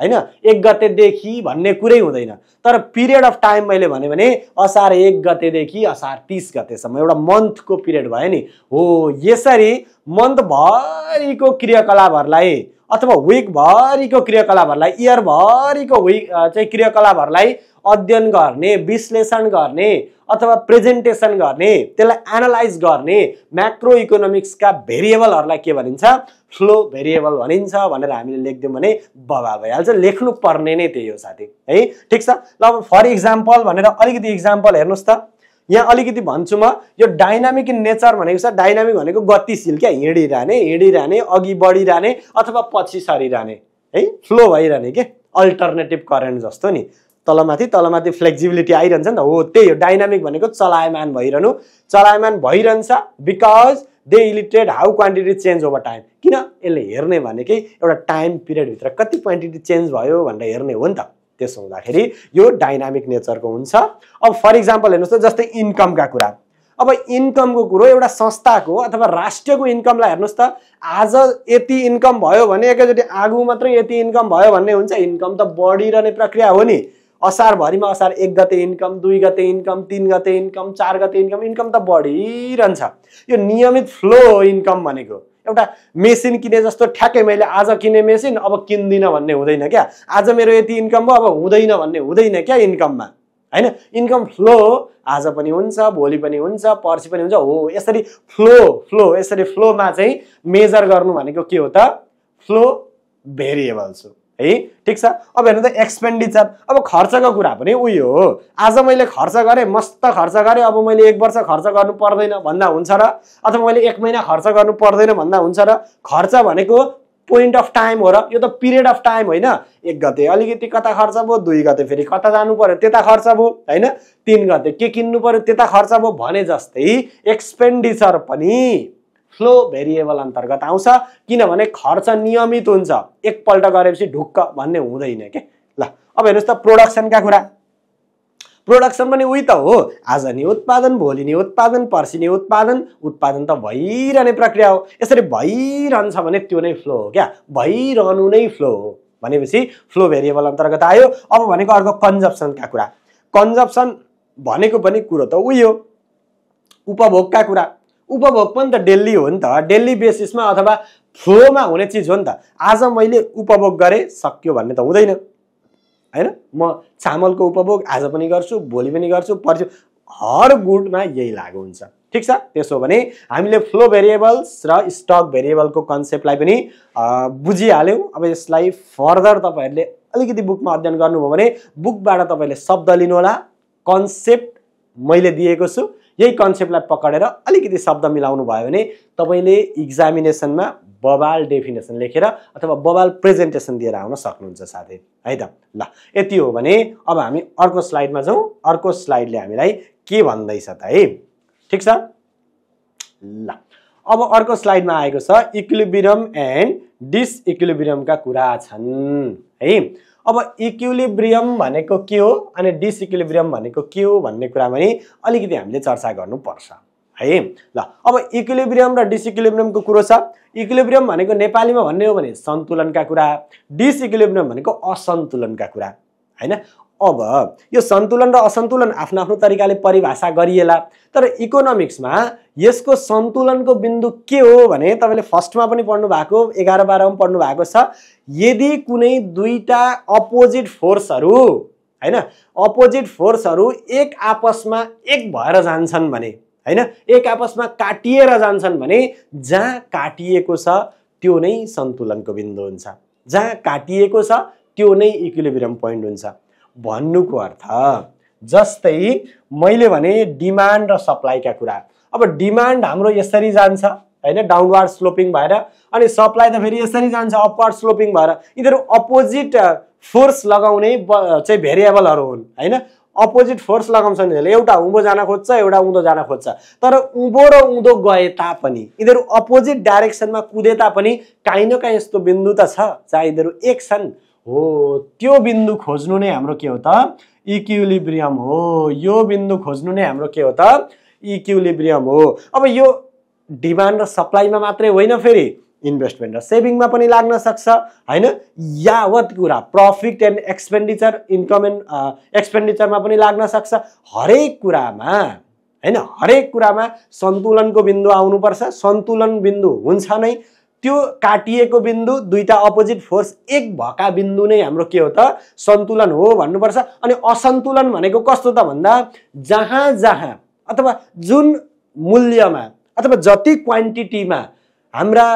Speaker 1: होइन? एक गतेदेखि भन्ने कुरै हुँदैन। तर पिरियड अफ टाइम मैले भने असार एक गतेदेखि असार तिस गतेसम्म एउटा मन्थको पिरियड भयो नि। हो यसरी मन्थभरिको क्रियाकलापहरूलाई अथवा विकभरिको क्रियाकलापहरूलाई इयरभरिको विक चाहिँ क्रियाकलापहरूलाई अध्ययन गर्ने विश्लेषण गर्ने अथवा प्रेजेन्टेसन गर्ने त्यसलाई एनालाइज गर्ने म्याक्रो इकोनोमिक्सका भेरिएबलहरूलाई के भनिन्छ? फ्लो भेरिएबल भनिन्छ भनेर हामीले लेखिदियौँ भने बवाल भइहाल्छ। लेख्नु पर्ने नै त्यही हो साथी। है ठिक छ? ल अब फर इक्जाम्पल भनेर अलिकति इक्जाम्पल हेर्नुहोस् त। यहाँ अलिकति भन्छु म यो डाइनामिक इन नेचर भनेको छ। डाइनामिक भनेको गतिशील क्या हिँडिरहने हिँडिरहने अघि बढिरहने अथवा पछि सरिरहने। है फ्लो भइरहने के? अल्टरनेटिभ करेन्ट जस्तो नि। तलमाथि तलमाथि फ्लेक्जिबिलिटी आइरहन्छ नि त। हो त्यही हो। डाइनामिक भनेको चलायमान भइरहनु। चलायमान भइरहन्छ because they इलिटेड how quantity change over time किन? यसले हेर्ने भनेकै एउटा टाइम पिरियडभित्र कति क्वान्टिटी चेन्ज भयो भनेर हेर्ने हो नि त। त्यसो हुँदाखेरि यो डाइनामिक नेचरको हुन्छ। अब फर इक्जाम्पल हेर्नुहोस् त जस्तै इन्कमका कुरा। अब इन्कमको कुरो एउटा संस्थाको अथवा राष्ट्रियको इन्कमलाई हेर्नुहोस् त आज यति इन्कम भयो भने एकैचोटि आगो मात्रै यति इन्कम भयो भन्ने हुन्छ। इन्कम त बढिरहने प्रक्रिया हो नि। असारभरिमा असार एक गते इन्कम दुई गते इन्कम तिन गते इन्कम चार गते इन्कम इन्कम त बढिरहन्छ। यो नियमित फ्लो हो इन्कम भनेको एउटा मेसिन किने जस्तो ठ्याक्कै मैले आज किने मेसिन अब किन्दिनँ भन्ने हुँदैन क्या। आज मेरो यति इन्कम भयो अब हुँदैन भन्ने हुँदैन क्या इन्कममा होइन? इन्कम फ्लो आज पनि हुन्छ भोलि पनि हुन्छ पर्सि पनि हुन्छ। हो यसरी फ्लो फ्लो यसरी फ्लोमा चाहिँ मेजर गर्नु भनेको के हो त? फ्लो भेरिएबल्स हो है? ठिक छ? अब हेर्नु त एक्सपेन्डिचर अब खर्चको कुरा पनि उयो हो। आज मैले खर्च गरेँ मस्त खर्च गरेँ। अब मैले एक वर्ष खर्च गर्नु पर्दैन भन्दा हुन्छ र। अथवा मैले एक महिना खर्च गर्नु पर्दैन भन्दा हुन्छ र। खर्च भनेको पोइन्ट अफ टाइम हो र। यो त पिरियड अफ टाइम होइन। एक गते अलिकति कता खर्च भयो? दुई गते फेरि कता जानु पर्यो? त्यता खर्च भयो होइन? तिन गते के किन्नु पर्यो? त्यता खर्च भयो भने जस्तै एक्सपेन्डिचर पनि फ्लो भेरिएबल अन्तर्गत आउँछ किनभने खर्च नियमित हुन्छ। एकपल्ट गरेपछि ढुक्क भन्ने हुँदैन के? ल अब हेर्नुहोस् त प्रोडक्सनका कुरा। प्रोडक्सन पनि उही त हो। आज नि उत्पादन भोलि नि उत्पादन पर्सि नि उत्पादन उत्पादन त भइरहने प्रक्रिया हो। यसरी भइरहन्छ भने त्यो नै फ्लो हो क्या? भइरहनु नै फ्लो हो। भनेपछि फ्लो भेरिएबल अन्तर्गत आयो। अब भनेको अर्को कन्जप्सनका कुरा। कन्जप्सन भनेको पनि कुरो त उही हो। उपभोगका कुरा। उपभोग पनि त डेली हो नि त। डेली बेसिसमा अथवा फ्लोमा हुने चिज हो नि त। आज मैले उपभोग गरेँ सक्यो भन्ने त हुँदैन। होइन? म चामलको उपभोग आज पनि गर्छु भोलि पनि गर्छु पर्सि हर गुडमा यही लागु हुन्छ। ठिक छ? त्यसो भने हामीले फ्लो भेरिएबल्स र स्टक भेरिएबलको कन्सेप्टलाई पनि बुझिहाल्यौँ। अब यसलाई फर्दर तपाईँहरूले अलिकति बुकमा अध्ययन गर्नुभयो भने बुकबाट तपाईँले शब्द लिनुहोला। कन्सेप्ट मैले दिएको छु। यही कन्सेप्टलाई पक्रेर अलिकति शब्द मिलाउनु भयो भने तपाईँले इक्जामिनेसनमा बबाल डेफिनेसन लेखेर अथवा बबाल प्रेजेन्टेसन दिएर आउन सक्नुहुन्छ साथै। है त? ल यति हो भने अब हामी अर्को स्लाइडमा जाउँ। अर्को स्लाइडले हामीलाई के भन्दैछ त है? ठिक छ? ल अब अर्को स्लाइडमा आएको छ इक्विलिब्रियम एन्ड डिसइक्विलिब्रियमका कुरा छन् है? अब इक्विलिब्रियम भनेको के हो अनि डिसइक्विलिब्रियम भनेको के हो भन्ने कुरामा नि अलिकति हामीले चर्चा गर्नुपर्छ है? ल अब इक्विलिब्रियम र डिसइक्विलिब्रियमको कुरो छ। इक्विलिब्रियम भनेको नेपालीमा भन्ने हो भने सन्तुलनका कुरा डिसइक्विलिब्रियम भनेको असन्तुलनका कुरा होइन? अब यो सन्तुलन र असन्तुलन आफ्नो आफ्नो तरिकाले परिभाषा गरिएला। तर इकोनोमिक्समा यसको सन्तुलनको बिन्दु के हो भने तपाईँले फर्स्टमा पनि पढ्नु भएको एघार बाह्रमा पढ्नु भएको छ। यदि कुनै दुईवटा अपोजिट फोर्सहरू होइन अपोजिट फोर्सहरू एक आपसमा एक भएर जान्छन् भने होइन एक आपसमा काटिएर जान्छन् भने जहाँ काटिएको छ त्यो नै सन्तुलनको बिन्दु हुन्छ। जहाँ काटिएको छ त्यो नै इक्विलिब्रियम पोइन्ट हुन्छ। भन्नुको अर्थ जस्तै मैले भने डिमान्ड र सप्लाईका कुरा। अब डिमान्ड हाम्रो यसरी जान्छ होइन? डाउनवार्ड स्लोपिङ भएर अनि सप्लाई त फेरि यसरी जान्छ अपवार्ड स्लोपिङ भएर। यिनीहरू अपोजिट फोर्स लगाउने चाहिँ भेरिएबलहरू हुन् होइन? अपोजिट फोर्स लगाउँछ नि एउटा उँभो जान खोज्छ एउटा उँधो जान खोज्छ। तर उँभो र उँधो गए तापनि यिनीहरू अपोजिट डाइरेक्सनमा कुदे तापनि काहीँ न काहीँ यस्तो बिन्दु त छ चाहे यिनीहरू एक छन्। हो त्यो बिन्दु खोज्नु नै हाम्रो के हो त? इक्युलिब्रियम हो। यो बिन्दु खोज्नु नै हाम्रो के हो त? इक्युलिब्रियम हो। अब यो डिमान्ड र सप्लाईमा मात्रै होइन फेरि इन्भेस्टमेन्ट र सेभिङमा पनि लाग्न सक्छ होइन? यावत कुरा profit and expenditure income and एक्सपेन्डिचरमा पनि लाग्न सक्छ। हरेक कुरामा होइन? हरेक कुरामा सन्तुलनको बिन्दु आउनुपर्छ। सन्तुलन बिन्दु हुन्छ नै। त्यो काटिएको बिन्दु दुईवटा अपोजिट फोर्स एक भएका बिन्दु नै हाम्रो के हो त? सन्तुलन हो भन्नुपर्छ। अनि असन्तुलन भनेको कस्तो त भन्दा जहाँ जहाँ अथवा जुन मूल्यमा अथवा जति क्वान्टिटीमा हाम्रा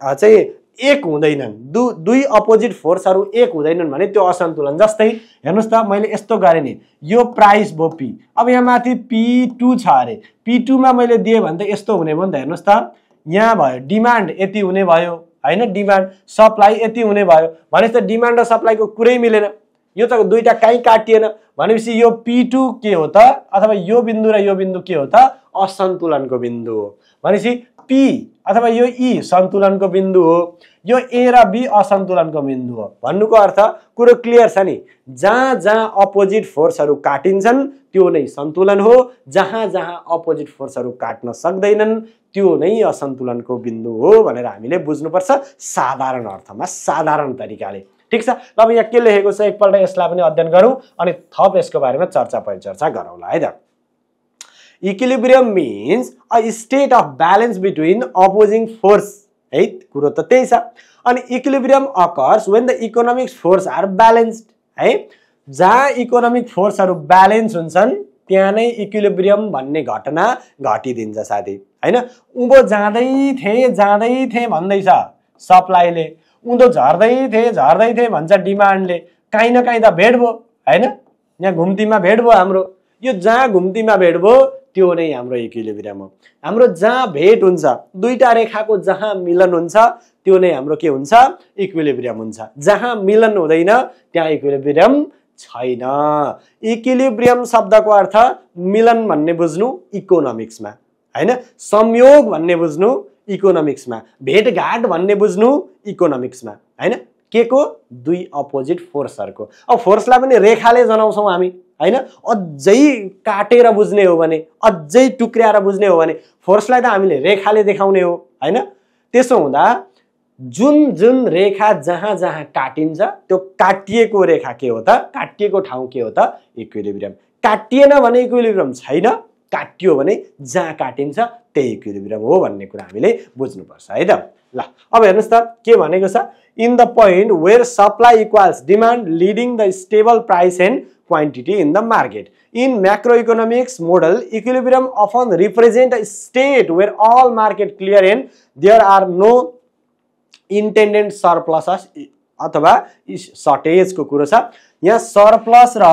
Speaker 1: चाहिँ एक हुँदैनन् दु दुई अपोजिट फोर्सहरू एक हुँदैनन् भने त्यो असन्तुलन जस्तै। हेर्नुहोस् त मैले यस्तो गरेँ नि यो प्राइस भयो पी अब यहाँ माथि पी टू छ अरे। पी टूमा मैले दिएँ भने त यस्तो हुने भयो नि त हेर्नुहोस् त। यहाँ भयो डिमान्ड यति हुने भयो होइन? डिमान्ड सप्लाई यति हुने भयो। भनेपछि त डिमान्ड र सप्लाईको कुरै मिलेन। यो त दुईवटा काहीँ काटिएन। भनेपछि यो पी टू के हो त? अथवा यो बिन्दु र यो बिन्दु के हो त? असन्तुलनको बिन्दु हो। भनेपछि पी अथवा यो ई सन्तुलनको बिन्दु हो। यो ए र बी असन्तुलनको बिन्दु हो। भन्नुको अर्थ कुरो क्लियर छ नि? जहाँ जहाँ अपोजिट फोर्सहरू काटिन्छन् त्यो नै सन्तुलन हो। जहाँ जहाँ अपोजिट फोर्सहरू काट्न सक्दैनन् त्यो नै असन्तुलनको बिन्दु हो भनेर हामीले बुझ्नुपर्छ साधारण अर्थमा साधारण तरिकाले। ठिक छ? अब यहाँ के लेखेको छ? एकपल्ट यसलाई पनि अध्ययन गरौँ अनि थप यसको बारेमा चर्चा परिचर्चा गरौँला है त। Equilibrium means a state of balance between opposing force है? कुरो त त्यही छ। अनि equilibrium occurs when the economics force are balanced है? जहाँ इकोनोमिक फोर्सहरू ब्यालेन्स हुन्छन् त्यहाँ नै इक्विलिब्रियम भन्ने घटना घटिदिन्छ साथी। होइन? उँभो जाँदै थिएँ जाँदै थिएँ भन्दैछ सप्लाईले। उँधो झर्दै थिएँ झर्दै थिएँ भन्छ डिमान्डले। काहीँ न काहीँ त भेट भयो होइन? यहाँ घुम्तीमा भेट भयो हाम्रो। यो जहाँ घुम्तीमा भेट भयो त्यो नै हाम्रो इक्विलिब्रियम हो। हाम्रो जहाँ भेट हुन्छ दुईवटा रेखाको जहाँ मिलन हुन्छ त्यो नै हाम्रो के हुन्छ? इक्विलिब्रियम हुन्छ। जहाँ मिलन हुँदैन त्यहाँ इक्विलिब्रियम छैन। इक्विलिब्रियम शब्दको अर्थ मिलन भन्ने बुझ्नु इकोनोमिक्समा होइन? संयोग भन्ने बुझ्नु इकोनोमिक्समा भेटघाट भन्ने बुझ्नु इकोनोमिक्समा होइन? के को? दुई अपोजिट फोर्सहरूको। अब फोर्सलाई पनि रेखाले जनाउँछौँ हामी। होइन? अझै काटेर बुझ्ने हो भने अझै टुक्र्याएर बुझ्ने हो भने फोर्सलाई त हामीले रेखाले देखाउने हो। होइन? त्यसो हुँदा जुन जुन रेखा जहाँ जहाँ काटिन्छ त्यो काटिएको रेखा के हो त? काटिएको ठाउँ के हो त? इक्विलिब्रियम काटिएन भने इक्विलिब्रियम छैन। काटियो भने जहाँ काटिन्छ त्यही इक्विलिब्रियम हो भन्ने कुरा हामीले बुझ्नुपर्छ है त? ल अब हेर्नुहोस् त के भनेको छ? In the point where supply equals demand leading the stable price and quantity in the market in macroeconomics model equilibrium often represent a state where all market clear and there are no intended surplus अथवा सर्टेजको कुरो छ। यहाँ surplus र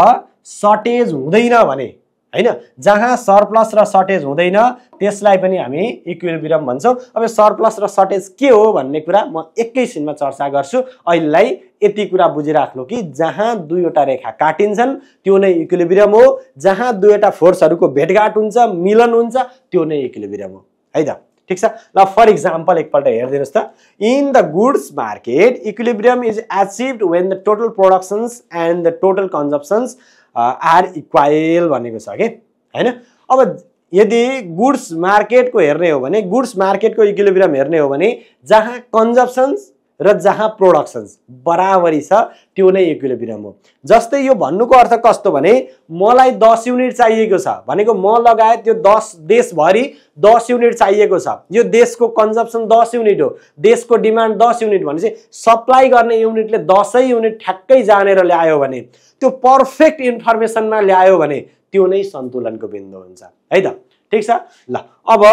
Speaker 1: shortage हुँदैन भने होइन? जहाँ सरप्लस र सर्टेज हुँदैन त्यसलाई पनि हामी इक्विलिब्रियम भन्छौँ। अब सरप्लस र सर्टेज के हो भन्ने कुरा म एकैछिनमा चर्चा गर्छु। अहिलेलाई यति कुरा बुझिराख्नु कि जहाँ दुईवटा रेखा काटिन्छन् त्यो नै इक्विलिब्रियम हो। जहाँ दुईवटा फोर्सहरूको भेटघाट हुन्छ मिलन हुन्छ त्यो नै इक्विलिब्रियम हो। है त? ठिक छ? ल फर इक्जाम्पल एकपल्ट हेरिदिनुहोस् त। In the goods market equilibrium is achieved when the total productions and the total consumptions are equal भनेको छ कि होइन? अब यदि गुड्स मार्केटको हेर्ने हो भने गुड्स मार्केटको इक्विलिब्रियम हेर्ने हो भने जहाँ कन्जप्सन्स र जहाँ प्रोडक्सन्स बराबरी छ त्यो नै इक्विलिब्रियम हो। जस्तै यो भन्नुको अर्थ कस्तो भने मलाई दस युनिट चाहिएको छ भनेको म लगायत त्यो दस देशभरि दस युनिट चाहिएको छ। यो देशको कन्जप्सन दस युनिट हो देशको डिमान्ड दस युनिट भनेपछि सप्लाई गर्ने युनिटले दसै युनिट ठ्याक्कै जानेर ल्यायो भने त्यो पर्फेक्ट इन्फर्मेसनमा ल्यायो भने त्यो नै सन्तुलनको बिन्दु हुन्छ। है त? ठिक छ? ल अब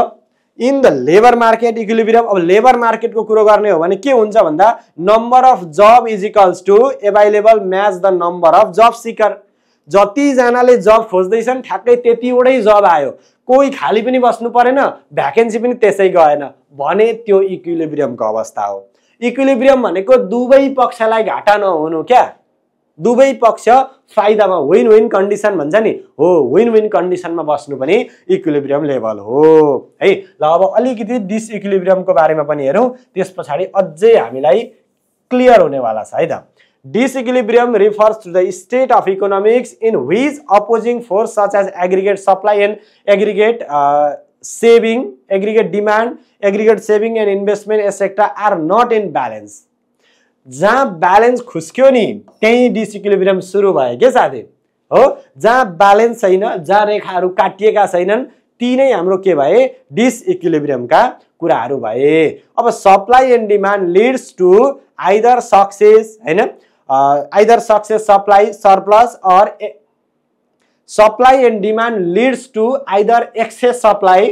Speaker 1: in the labour market equilibrium अब लेबर मार्केटको कुरो गर्ने हो भने के हुन्छ भन्दा number of job equals to available match the number of job seeker जतिजनाले जब खोज्दैछन् ठ्याक्कै त्यतिवटै जब आयो। कोही खाली पनि बस्नु परेन भ्याकेन्सी पनि त्यसै गएन। भने त्यो इक्विलिब्रियमको अवस्था हो। इक्विलिब्रियम भनेको दुवै पक्षलाई घाटा नहुनु क्या। दुवै पक्ष फाइदामा विन विन कन्डिसन भन्छ नि। हो विन विन कन्डिसनमा बस्नु पनि इक्विलिब्रियम लेभल हो। है ल अब अलिकति डिसइक्विलिब्रियमको बारेमा पनि हेरौँ। त्यस पछाडि अझै हामीलाई क्लियर हुनेवाला छ है त। Disequilibrium refers to the state of economics in which opposing force such as aggregate supply and aggregate saving aggregate demand aggregate saving and investment et cetera are not in balance जहाँ balance खुस्क्यो नि त्यहीँ डिसिक्विलिब्रियम सुरु भयो के साथी? हो? जहाँ ब्यालेन्स छैन जहाँ रेखाहरू काटिएका छैनन् ती नै हाम्रो के भए? डिसइक्विलिब्रियमका कुराहरू भए। अब supply and demand leads to either success होइन? Either success supply surplus or supply and demand leads to either excess supply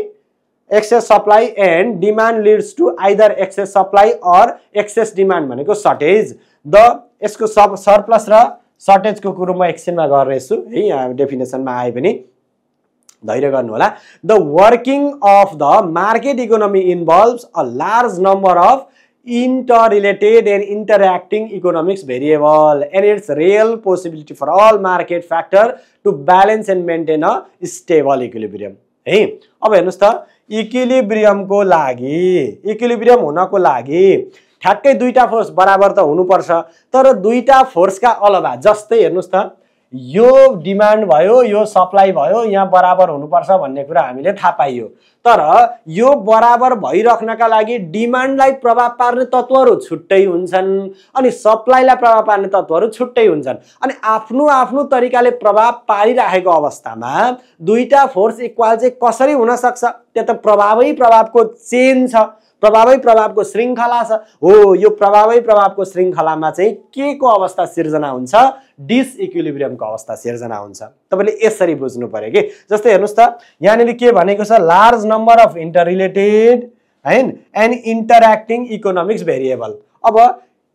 Speaker 1: excess supply and demand leads to either excess supply or excess demand भनेको shortage the यसको सब surplus र सर्टेजको कुरो म एकछिनमा गर्नेछु। है यहाँ डेफिनेसनमा आए पनि धैर्य गर्नु होला the working of the market economy involves a large number of interrelated and interacting economics variable and its real possibility for all market factor to balance and maintain a stable equilibrium. है अब हेर्नुहोस् त इक्विलिब्रियमको लागि equilibrium हुनको लागि ठ्याक्कै दुईवटा force बराबर त हुनुपर्छ तर दुईवटा फोर्सका अलावा जस्तै हेर्नुहोस् त यो डिमान्ड भयो यो सप्लाई भयो यहाँ बराबर हुनुपर्छ भन्ने कुरा हामीले थाहा पाइयो। तर यो बराबर भइराख्नका लागि डिमान्डलाई प्रभाव पार्ने तत्त्वहरू छुट्टै हुन्छन् अनि सप्लाईलाई प्रभाव पार्ने तत्त्वहरू छुट्टै हुन्छन्। अनि आफ्नो आफ्नो तरिकाले प्रभाव पारिराखेको अवस्थामा दुईवटा फोर्स इक्वाल चाहिँ कसरी हुनसक्छ त्यो त प्रभावै प्रभावको चेन छ। प्रभावै प्रभावको श्रृङ्खला छ। हो यो प्रभावै प्रभावको श्रृङ्खलामा चाहिँ के को अवस्था सिर्जना हुन्छ? डिसइक्विलिब्रियमको अवस्था सिर्जना हुन्छ। तपाईँले यसरी बुझ्नु पऱ्यो कि? जस्तै हेर्नुहोस् त यहाँनिर के भनेको छ? Large number of enter related होइन एन्ड इन्टरेक्टिङ इकोनोमिक्स भेरिएबल अब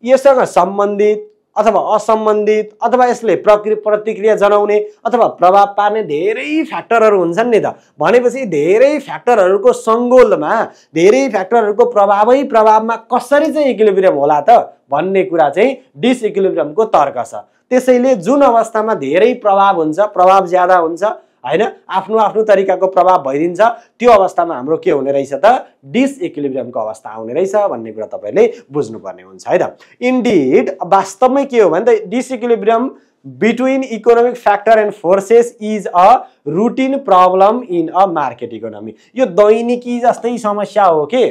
Speaker 1: यसँग सम्बन्धित अथवा असम्बन्धित अथवा यसले प्रक्रि प्रतिक्रिया जनाउने अथवा प्रभाव पार्ने धेरै फ्याक्टरहरू हुन्छन् नि त। भनेपछि धेरै फ्याक्टरहरूको सङ्गोलमा धेरै फ्याक्टरहरूको प्रभावै प्रभावमा कसरी चाहिँ इक्विलिब्रियम होला त भन्ने कुरा चाहिँ डिसइक्विलिब्रियमको तर्क छ। त्यसैले जुन अवस्थामा धेरै प्रभाव हुन्छ प्रभाव ज्यादा हुन्छ होइन? आफ्नो आफ्नो तरिकाको प्रभाव भइदिन्छ। त्यो अवस्थामा हाम्रो के हुने रहेछ त? डिसइक्विलिब्रियमको अवस्था आउने रहेछ भन्ने कुरा तपाईँले बुझ्नुपर्ने हुन्छ है त इन्डिड वास्तवमै के हो भने त disequilibrium between economic factor and forces is a routine problem in a market economy यो दैनिकी जस्तै समस्या हो कि?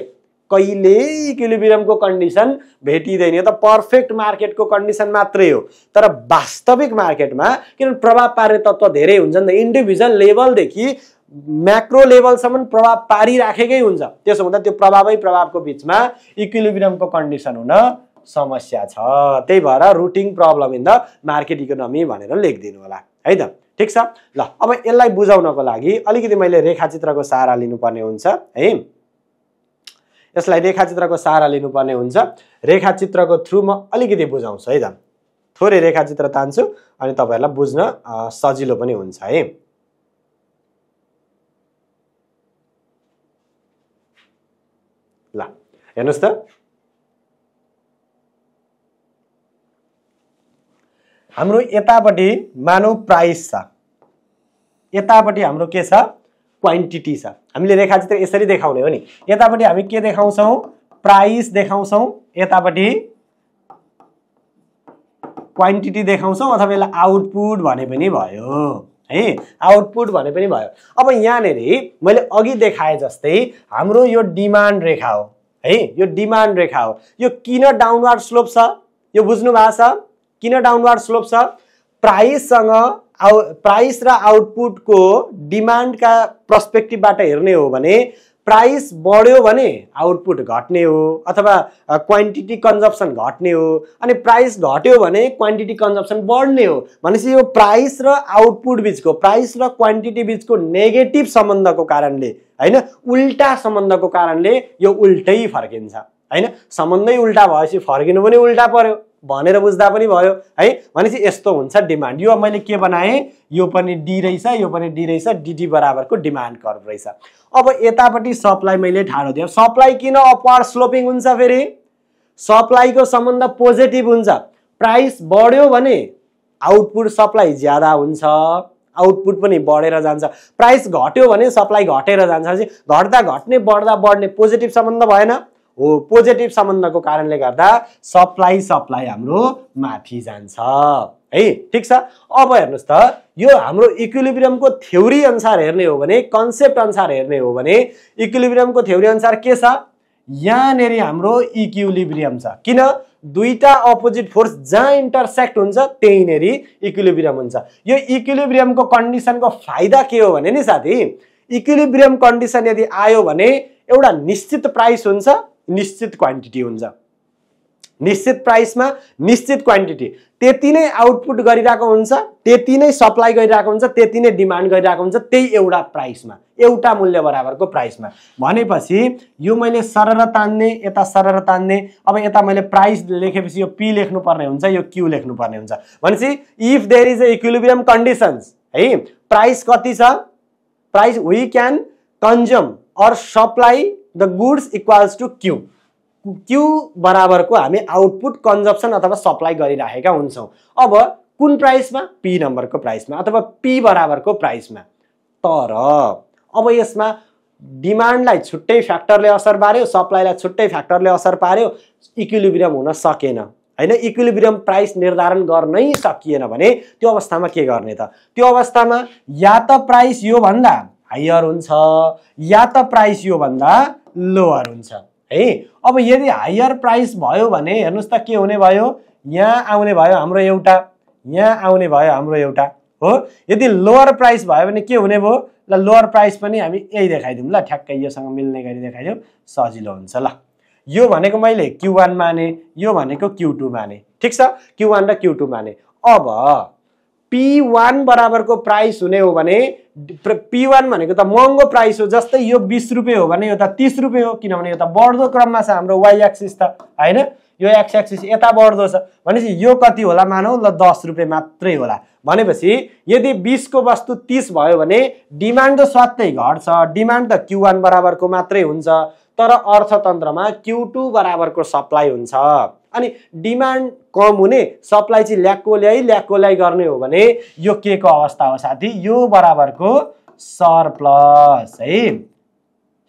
Speaker 1: कहिले इक्विलिब्रियमको कन्डिसन भेटिँदैन यो त पर्फेक्ट मार्केटको कन्डिसन मात्रै हो। तर वास्तविक मार्केटमा किनभने प्रभाव पार्ने तत्त्व धेरै हुन्छ नि त। इन्डिभिजुअल लेभलदेखि म्याक्रो लेभलसम्म प्रभाव पारिराखेकै हुन्छ। त्यसो हुँदा त्यो प्रभावै प्रभावको बिचमा इक्विलिब्रियमको कन्डिसन हुन समस्या छ। त्यही भएर routine problem in the market economy भनेर लेखिदिनु होला। है त? ठिक छ? ल अब यसलाई बुझाउनको लागि अलिकति मैले रेखाचित्रको सहारा लिनुपर्ने हुन्छ। है? यसलाई रेखाचित्रको सहारा लिनुपर्ने हुन्छ। रेखाचित्रको थ्रु म अलिकति बुझाउँछु है त? थोरै रेखाचित्र तान्छु अनि तपाईँहरूलाई बुझ्न सजिलो पनि हुन्छ है? ल हेर्नुहोस् त। हाम्रो यतापट्टि मानौ प्राइस छ। यतापट्टि हाम्रो के छ? क्वान्टिटी छ हामीले रेखाचित्र यसरी देखाउने हो नि। यतापट्टि हामी के देखाउँछौँ? प्राइस देखाउँछौँ। यतापट्टि क्वान्टिटी देखाउँछौँ अथवा यसलाई आउटपुट भने पनि भयो है? आउटपुट भने पनि भयो। अब यहाँनिर मैले अघि देखाए जस्तै हाम्रो यो डिमान्ड रेखा हो है? यो डिमान्ड रेखा हो। यो किन डाउनवार्ड स्लोप छ? यो बुझ्नु भएको छ? किन डाउनवार्ड स्लोप छ? प्राइससँग आउ प्राइस र आउटपुटको डिमान्डका पर्सपेक्टिभबाट हेर्ने हो भने प्राइस बढ्यो भने आउटपुट घट्ने हो अथवा क्वान्टिटी कन्जप्सन घट्ने हो अनि प्राइस घट्यो भने क्वान्टिटी कन्जप्सन बढ्ने हो भनेपछि यो प्राइस र आउटपुट बिचको प्राइस र क्वान्टिटी बिचको नेगेटिभ सम्बन्धको कारणले होइन उल्टा सम्बन्धको कारणले यो उल्टै फर्किन्छ। होइन? सम्बन्धै उल्टा भएपछि फर्किनु पनि उल्टा पर्यो भनेर बुझ्दा पनि भयो। है भनेपछि यस्तो हुन्छ डिमान्ड। यो मैले के बनाएँ? यो पनि डी रहेछ यो पनि डी रहेछ डिडी बराबरको डिमान्ड कर्भ रहेछ। अब यतापट्टि सप्लाई मैले ठाडो दिएँ। सप्लाई किन अपवार्ड स्लोपिङ हुन्छ फेरि? सप्लाईको सम्बन्ध पोजिटिभ हुन्छ। प्राइस बढ्यो भने आउटपुट सप्लाई ज्यादा हुन्छ। आउटपुट पनि बढेर जान्छ। प्राइस घट्यो भने सप्लाई घटेर जान्छ। घट्दा घट्ने बढ्दा बढ्ने पोजिटिभ सम्बन्ध भएन। हो। पोजिटिभ सम्बन्धको कारणले गर्दा सप्लाई सप्लाई हाम्रो माथि जान्छ। है ठिक छ? अब हेर्नुहोस् त यो हाम्रो इक्विलिब्रियमको थ्योरी अनुसार हेर्ने हो भने कन्सेप्ट अनुसार हेर्ने हो भने इक्विलिब्रियमको थ्योरी अनुसार के छ? यहाँनिर हाम्रो इक्विलिब्रियम छ। किन? दुईटा अपोजिट फोर्स जहाँ इन्टरसेक्ट हुन्छ त्यहीँनिर इक्विलिब्रियम हुन्छ। यो इक्विलिब्रियमको कन्डिसनको फाइदा के हो भने नि साथी इक्विलिब्रियम कन्डिसन यदि आयो भने एउटा निश्चित प्राइस हुन्छ निश्चित क्वान्टिटी हुन्छ। निश्चित प्राइसमा निश्चित क्वान्टिटी त्यति नै आउटपुट गरिरहेको हुन्छ त्यति नै सप्लाई गरिरहेको हुन्छ त्यति नै डिमान्ड गरिरहेको हुन्छ त्यही एउटा प्राइसमा एउटा मूल्य बराबरको प्राइसमा भनेपछि यो मैले सरर तान्ने यता सरर तान्ने अब यता मैले प्राइस लेखेपछि यो पी लेख्नुपर्ने हुन्छ यो क्यु लेख्नुपर्ने हुन्छ। भनेपछि if there is a equilibrium conditions है प्राइस कति छ? Price we can consume or supply the goods equals to Q. Q बराबरको हामी आउटपुट कन्जप्सन अथवा सप्लाई गरिराखेका हुन्छौँ। अब कुन प्राइसमा? पी नम्बरको प्राइसमा अथवा पी बराबरको प्राइसमा। तर अब यसमा डिमान्डलाई छुट्टै फ्याक्टरले असर पार्यो सप्लाईलाई छुट्टै फ्याक्टरले असर पार्यो इक्विलिब्रियम हुन सकेन। होइन इक्विलिब्रियम प्राइस निर्धारण गर्नै सकिएन भने त्यो अवस्थामा के गर्ने त? त्यो अवस्थामा या त प्राइस योभन्दा हायर हुन्छ या त प्राइस योभन्दा लोवर हुन्छ। है? अब यदि हायर प्राइस भयो भने हेर्नुहोस् त के हुने भयो? यहाँ आउने भयो हाम्रो एउटा यहाँ आउने भयो हाम्रो एउटा हो? यदि लोवर प्राइस भयो भने के हुने भयो? ल लोवर प्राइस पनि हामी यही देखाइदिउँ। ल ठ्याक्कै योसँग मिल्ने गरी देखाइदिउँ। सजिलो हुन्छ। ल यो भनेको मैले क्यु वान माने यो भनेको क्यु टू माने। ठिक छ? क्यु वान र क्यु टू माने। अब पी वान बराबरको प्राइस हुने हो भने पी वान भनेको त महँगो प्राइस हो जस्तै यो बिस रुपियाँ हो भने यो त तिस रुपियाँ हो किनभने यो त बढ्दो क्रममा छ हाम्रो वाइ एक्सिस त होइन? यो एक्स एक्सिस यता बढ्दो छ। भनेपछि यो कति होला मानौ? ल दस रुपियाँ मात्रै होला। भनेपछि यदि बिसको वस्तु तिस भयो भने डिमान्ड त स्वात्तै घट्छ डिमान्ड त क्यु वान बराबरको मात्रै हुन्छ। तर अर्थतन्त्रमा क्यु टू बराबरको सप्लाई हुन्छ। अनि डिमान्ड कम हुने सप्लाई चाहिँ ल्याकको ल्याइ ल्याकको ल्याइ गर्ने हो भने यो के को अवस्था हो साथी? यो बराबरको सरप्लस है?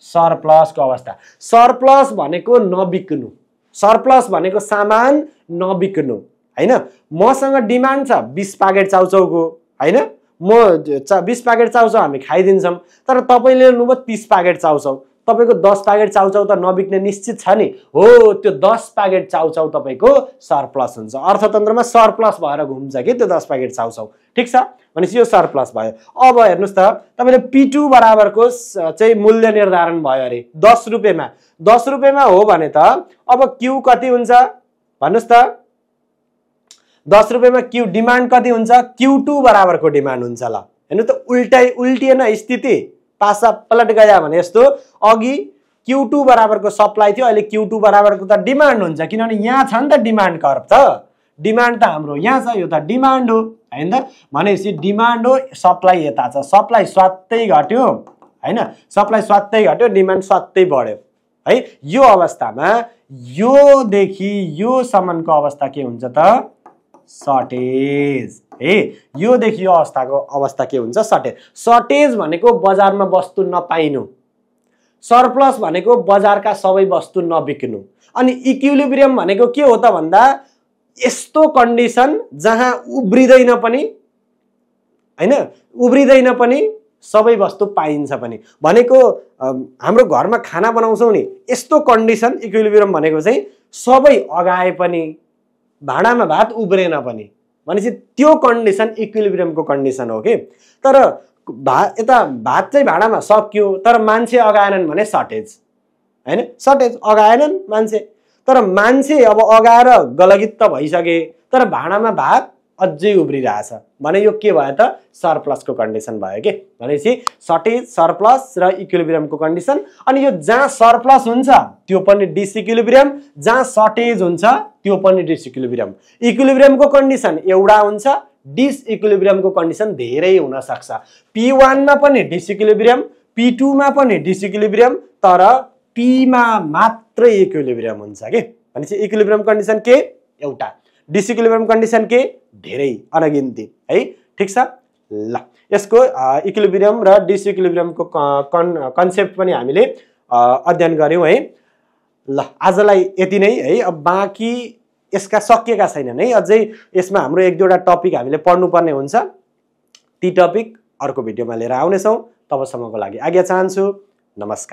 Speaker 1: सरप्लसको अवस्था। सरप्लस भनेको नबिक्नु। सरप्लस भनेको सामान नबिक्नु होइन? मसँग डिमान्ड छ बिस प्याकेट चाउचाउको होइन? म बिस प्याकेट चाउचाउ हामी खाइदिन्छौँ। तर तपाईँले लिनुभयो तिस प्याकेट चाउचाउ। तपाईँको दस प्याकेट चाउचाउ त नबिक्ने निश्चित छ नि। हो त्यो दस प्याकेट चाउचाउ तपाईँको सरप्लस हुन्छ। अर्थतन्त्रमा सरप्लस भएर घुम्छ कि त्यो दस प्याकेट चाउचाउ? ठिक छ? भनेपछि यो सरप्लस भयो। अब हेर्नुहोस् त तपाईँले पी टू बराबरको चाहिँ मूल्य निर्धारण भयो अरे। दस रुपियाँमा दस रुपियाँमा हो भने त अब क्यु कति हुन्छ? भन्नुहोस् त। दस रुपियाँमा क्यु डिमान्ड कति हुन्छ? क्यु टू बराबरको डिमान्ड हुन्छ ल। हेर्नु त उल्टाइ उल्टिएन स्थिति। पासा पलट गया भने यस्तो अघि क्यु टू बराबरको सप्लाई थियो अहिले क्यु टू बराबरको त डिमान्ड हुन्छ किनभने यहाँ छ नि त डिमान्ड कर्भ त डिमान्ड त हाम्रो यहाँ छ यो त डिमान्ड हो होइन? त भनेपछि डिमान्ड हो सप्लाई यता छ। सप्लाई स्वात्तै घट्यो होइन? सप्लाई स्वात्तै घट्यो डिमान्ड स्वात्तै बढ्यो। है यो अवस्थामा योदेखि योसम्मको अवस्था के हुन्छ त? सर्टेज है योदेखि यो अवस्थाको अवस्था के हुन्छ? सर्टेज सर्टेज भनेको बजारमा वस्तु नपाइनु। सरप्लस भनेको बजारका सबै वस्तु नबिक्नु। अनि इक्विलिब्रियम भनेको के हो त भन्दा यस्तो कन्डिसन जहाँ उब्रिँदैन पनि होइन? उब्रिँदैन पनि सबै वस्तु पाइन्छ पनि। भनेको हाम्रो घरमा खाना बनाउँछौँ नि यस्तो कन्डिसन इक्विलिब्रियम भनेको चाहिँ सबै अगाए पनि भाँडामा भात उब्रेन पनि। भनेपछि त्यो कन्डिसन इक्विलिब्रियमको कन्डिसन हो कि? तर भा यता भात चाहिँ भाँडामा सक्यो तर मान्छे अगाएनन् भने सर्टेज होइन? सर्टेज अगाएनन् मान्छे। तर मान्छे अब अगाएर गलगित्त भइसके तर भाँडामा भात अझै उब्रिरहेछ। भने यो के भयो त? सरप्लसको कन्डिसन भयो कि? भनेपछि सर्टेज सरप्लस र इक्विलिब्रियमको कन्डिसन। अनि यो जहाँ सरप्लस हुन्छ त्यो पनि डिसइक्विलिब्रियम। जहाँ सर्टेज हुन्छ त्यो पनि डिसइक्विलिब्रियम। इक्विलिब्रियमको कन्डिसन एउटा हुन्छ डिसइक्विलिब्रियमको कन्डिसन धेरै हुनसक्छ। पी वानमा पनि डिसइक्विलिब्रियम पी टूमा पनि डिसइक्विलिब्रियम तर पीमा मात्रै इक्विलिब्रियम हुन्छ कि? भनेपछि इक्विलिब्रियम कन्डिसन के? एउटा। डिसिक्युलिब्रियम कन्डिसन के? धेरै। अनगिन्ती। है? ठिक छ? ल। यसको इक्विलिब्रियम र डिसिक्युलिब्रियमको कन् कन्सेप्ट पनि हामीले अध्ययन गऱ्यौँ है। ल। आजलाई यति नै है। अब बाँकी यसका सकिएका छैनन् है? अझै यसमा हाम्रो एक दुईवटा टपिक हामीले पढ्नुपर्ने हुन्छ। ती टपिक अर्को भिडियोमा लिएर आउनेछौँ। तबसम्मको लागि आज्ञा चाहन्छु। नमस्कार।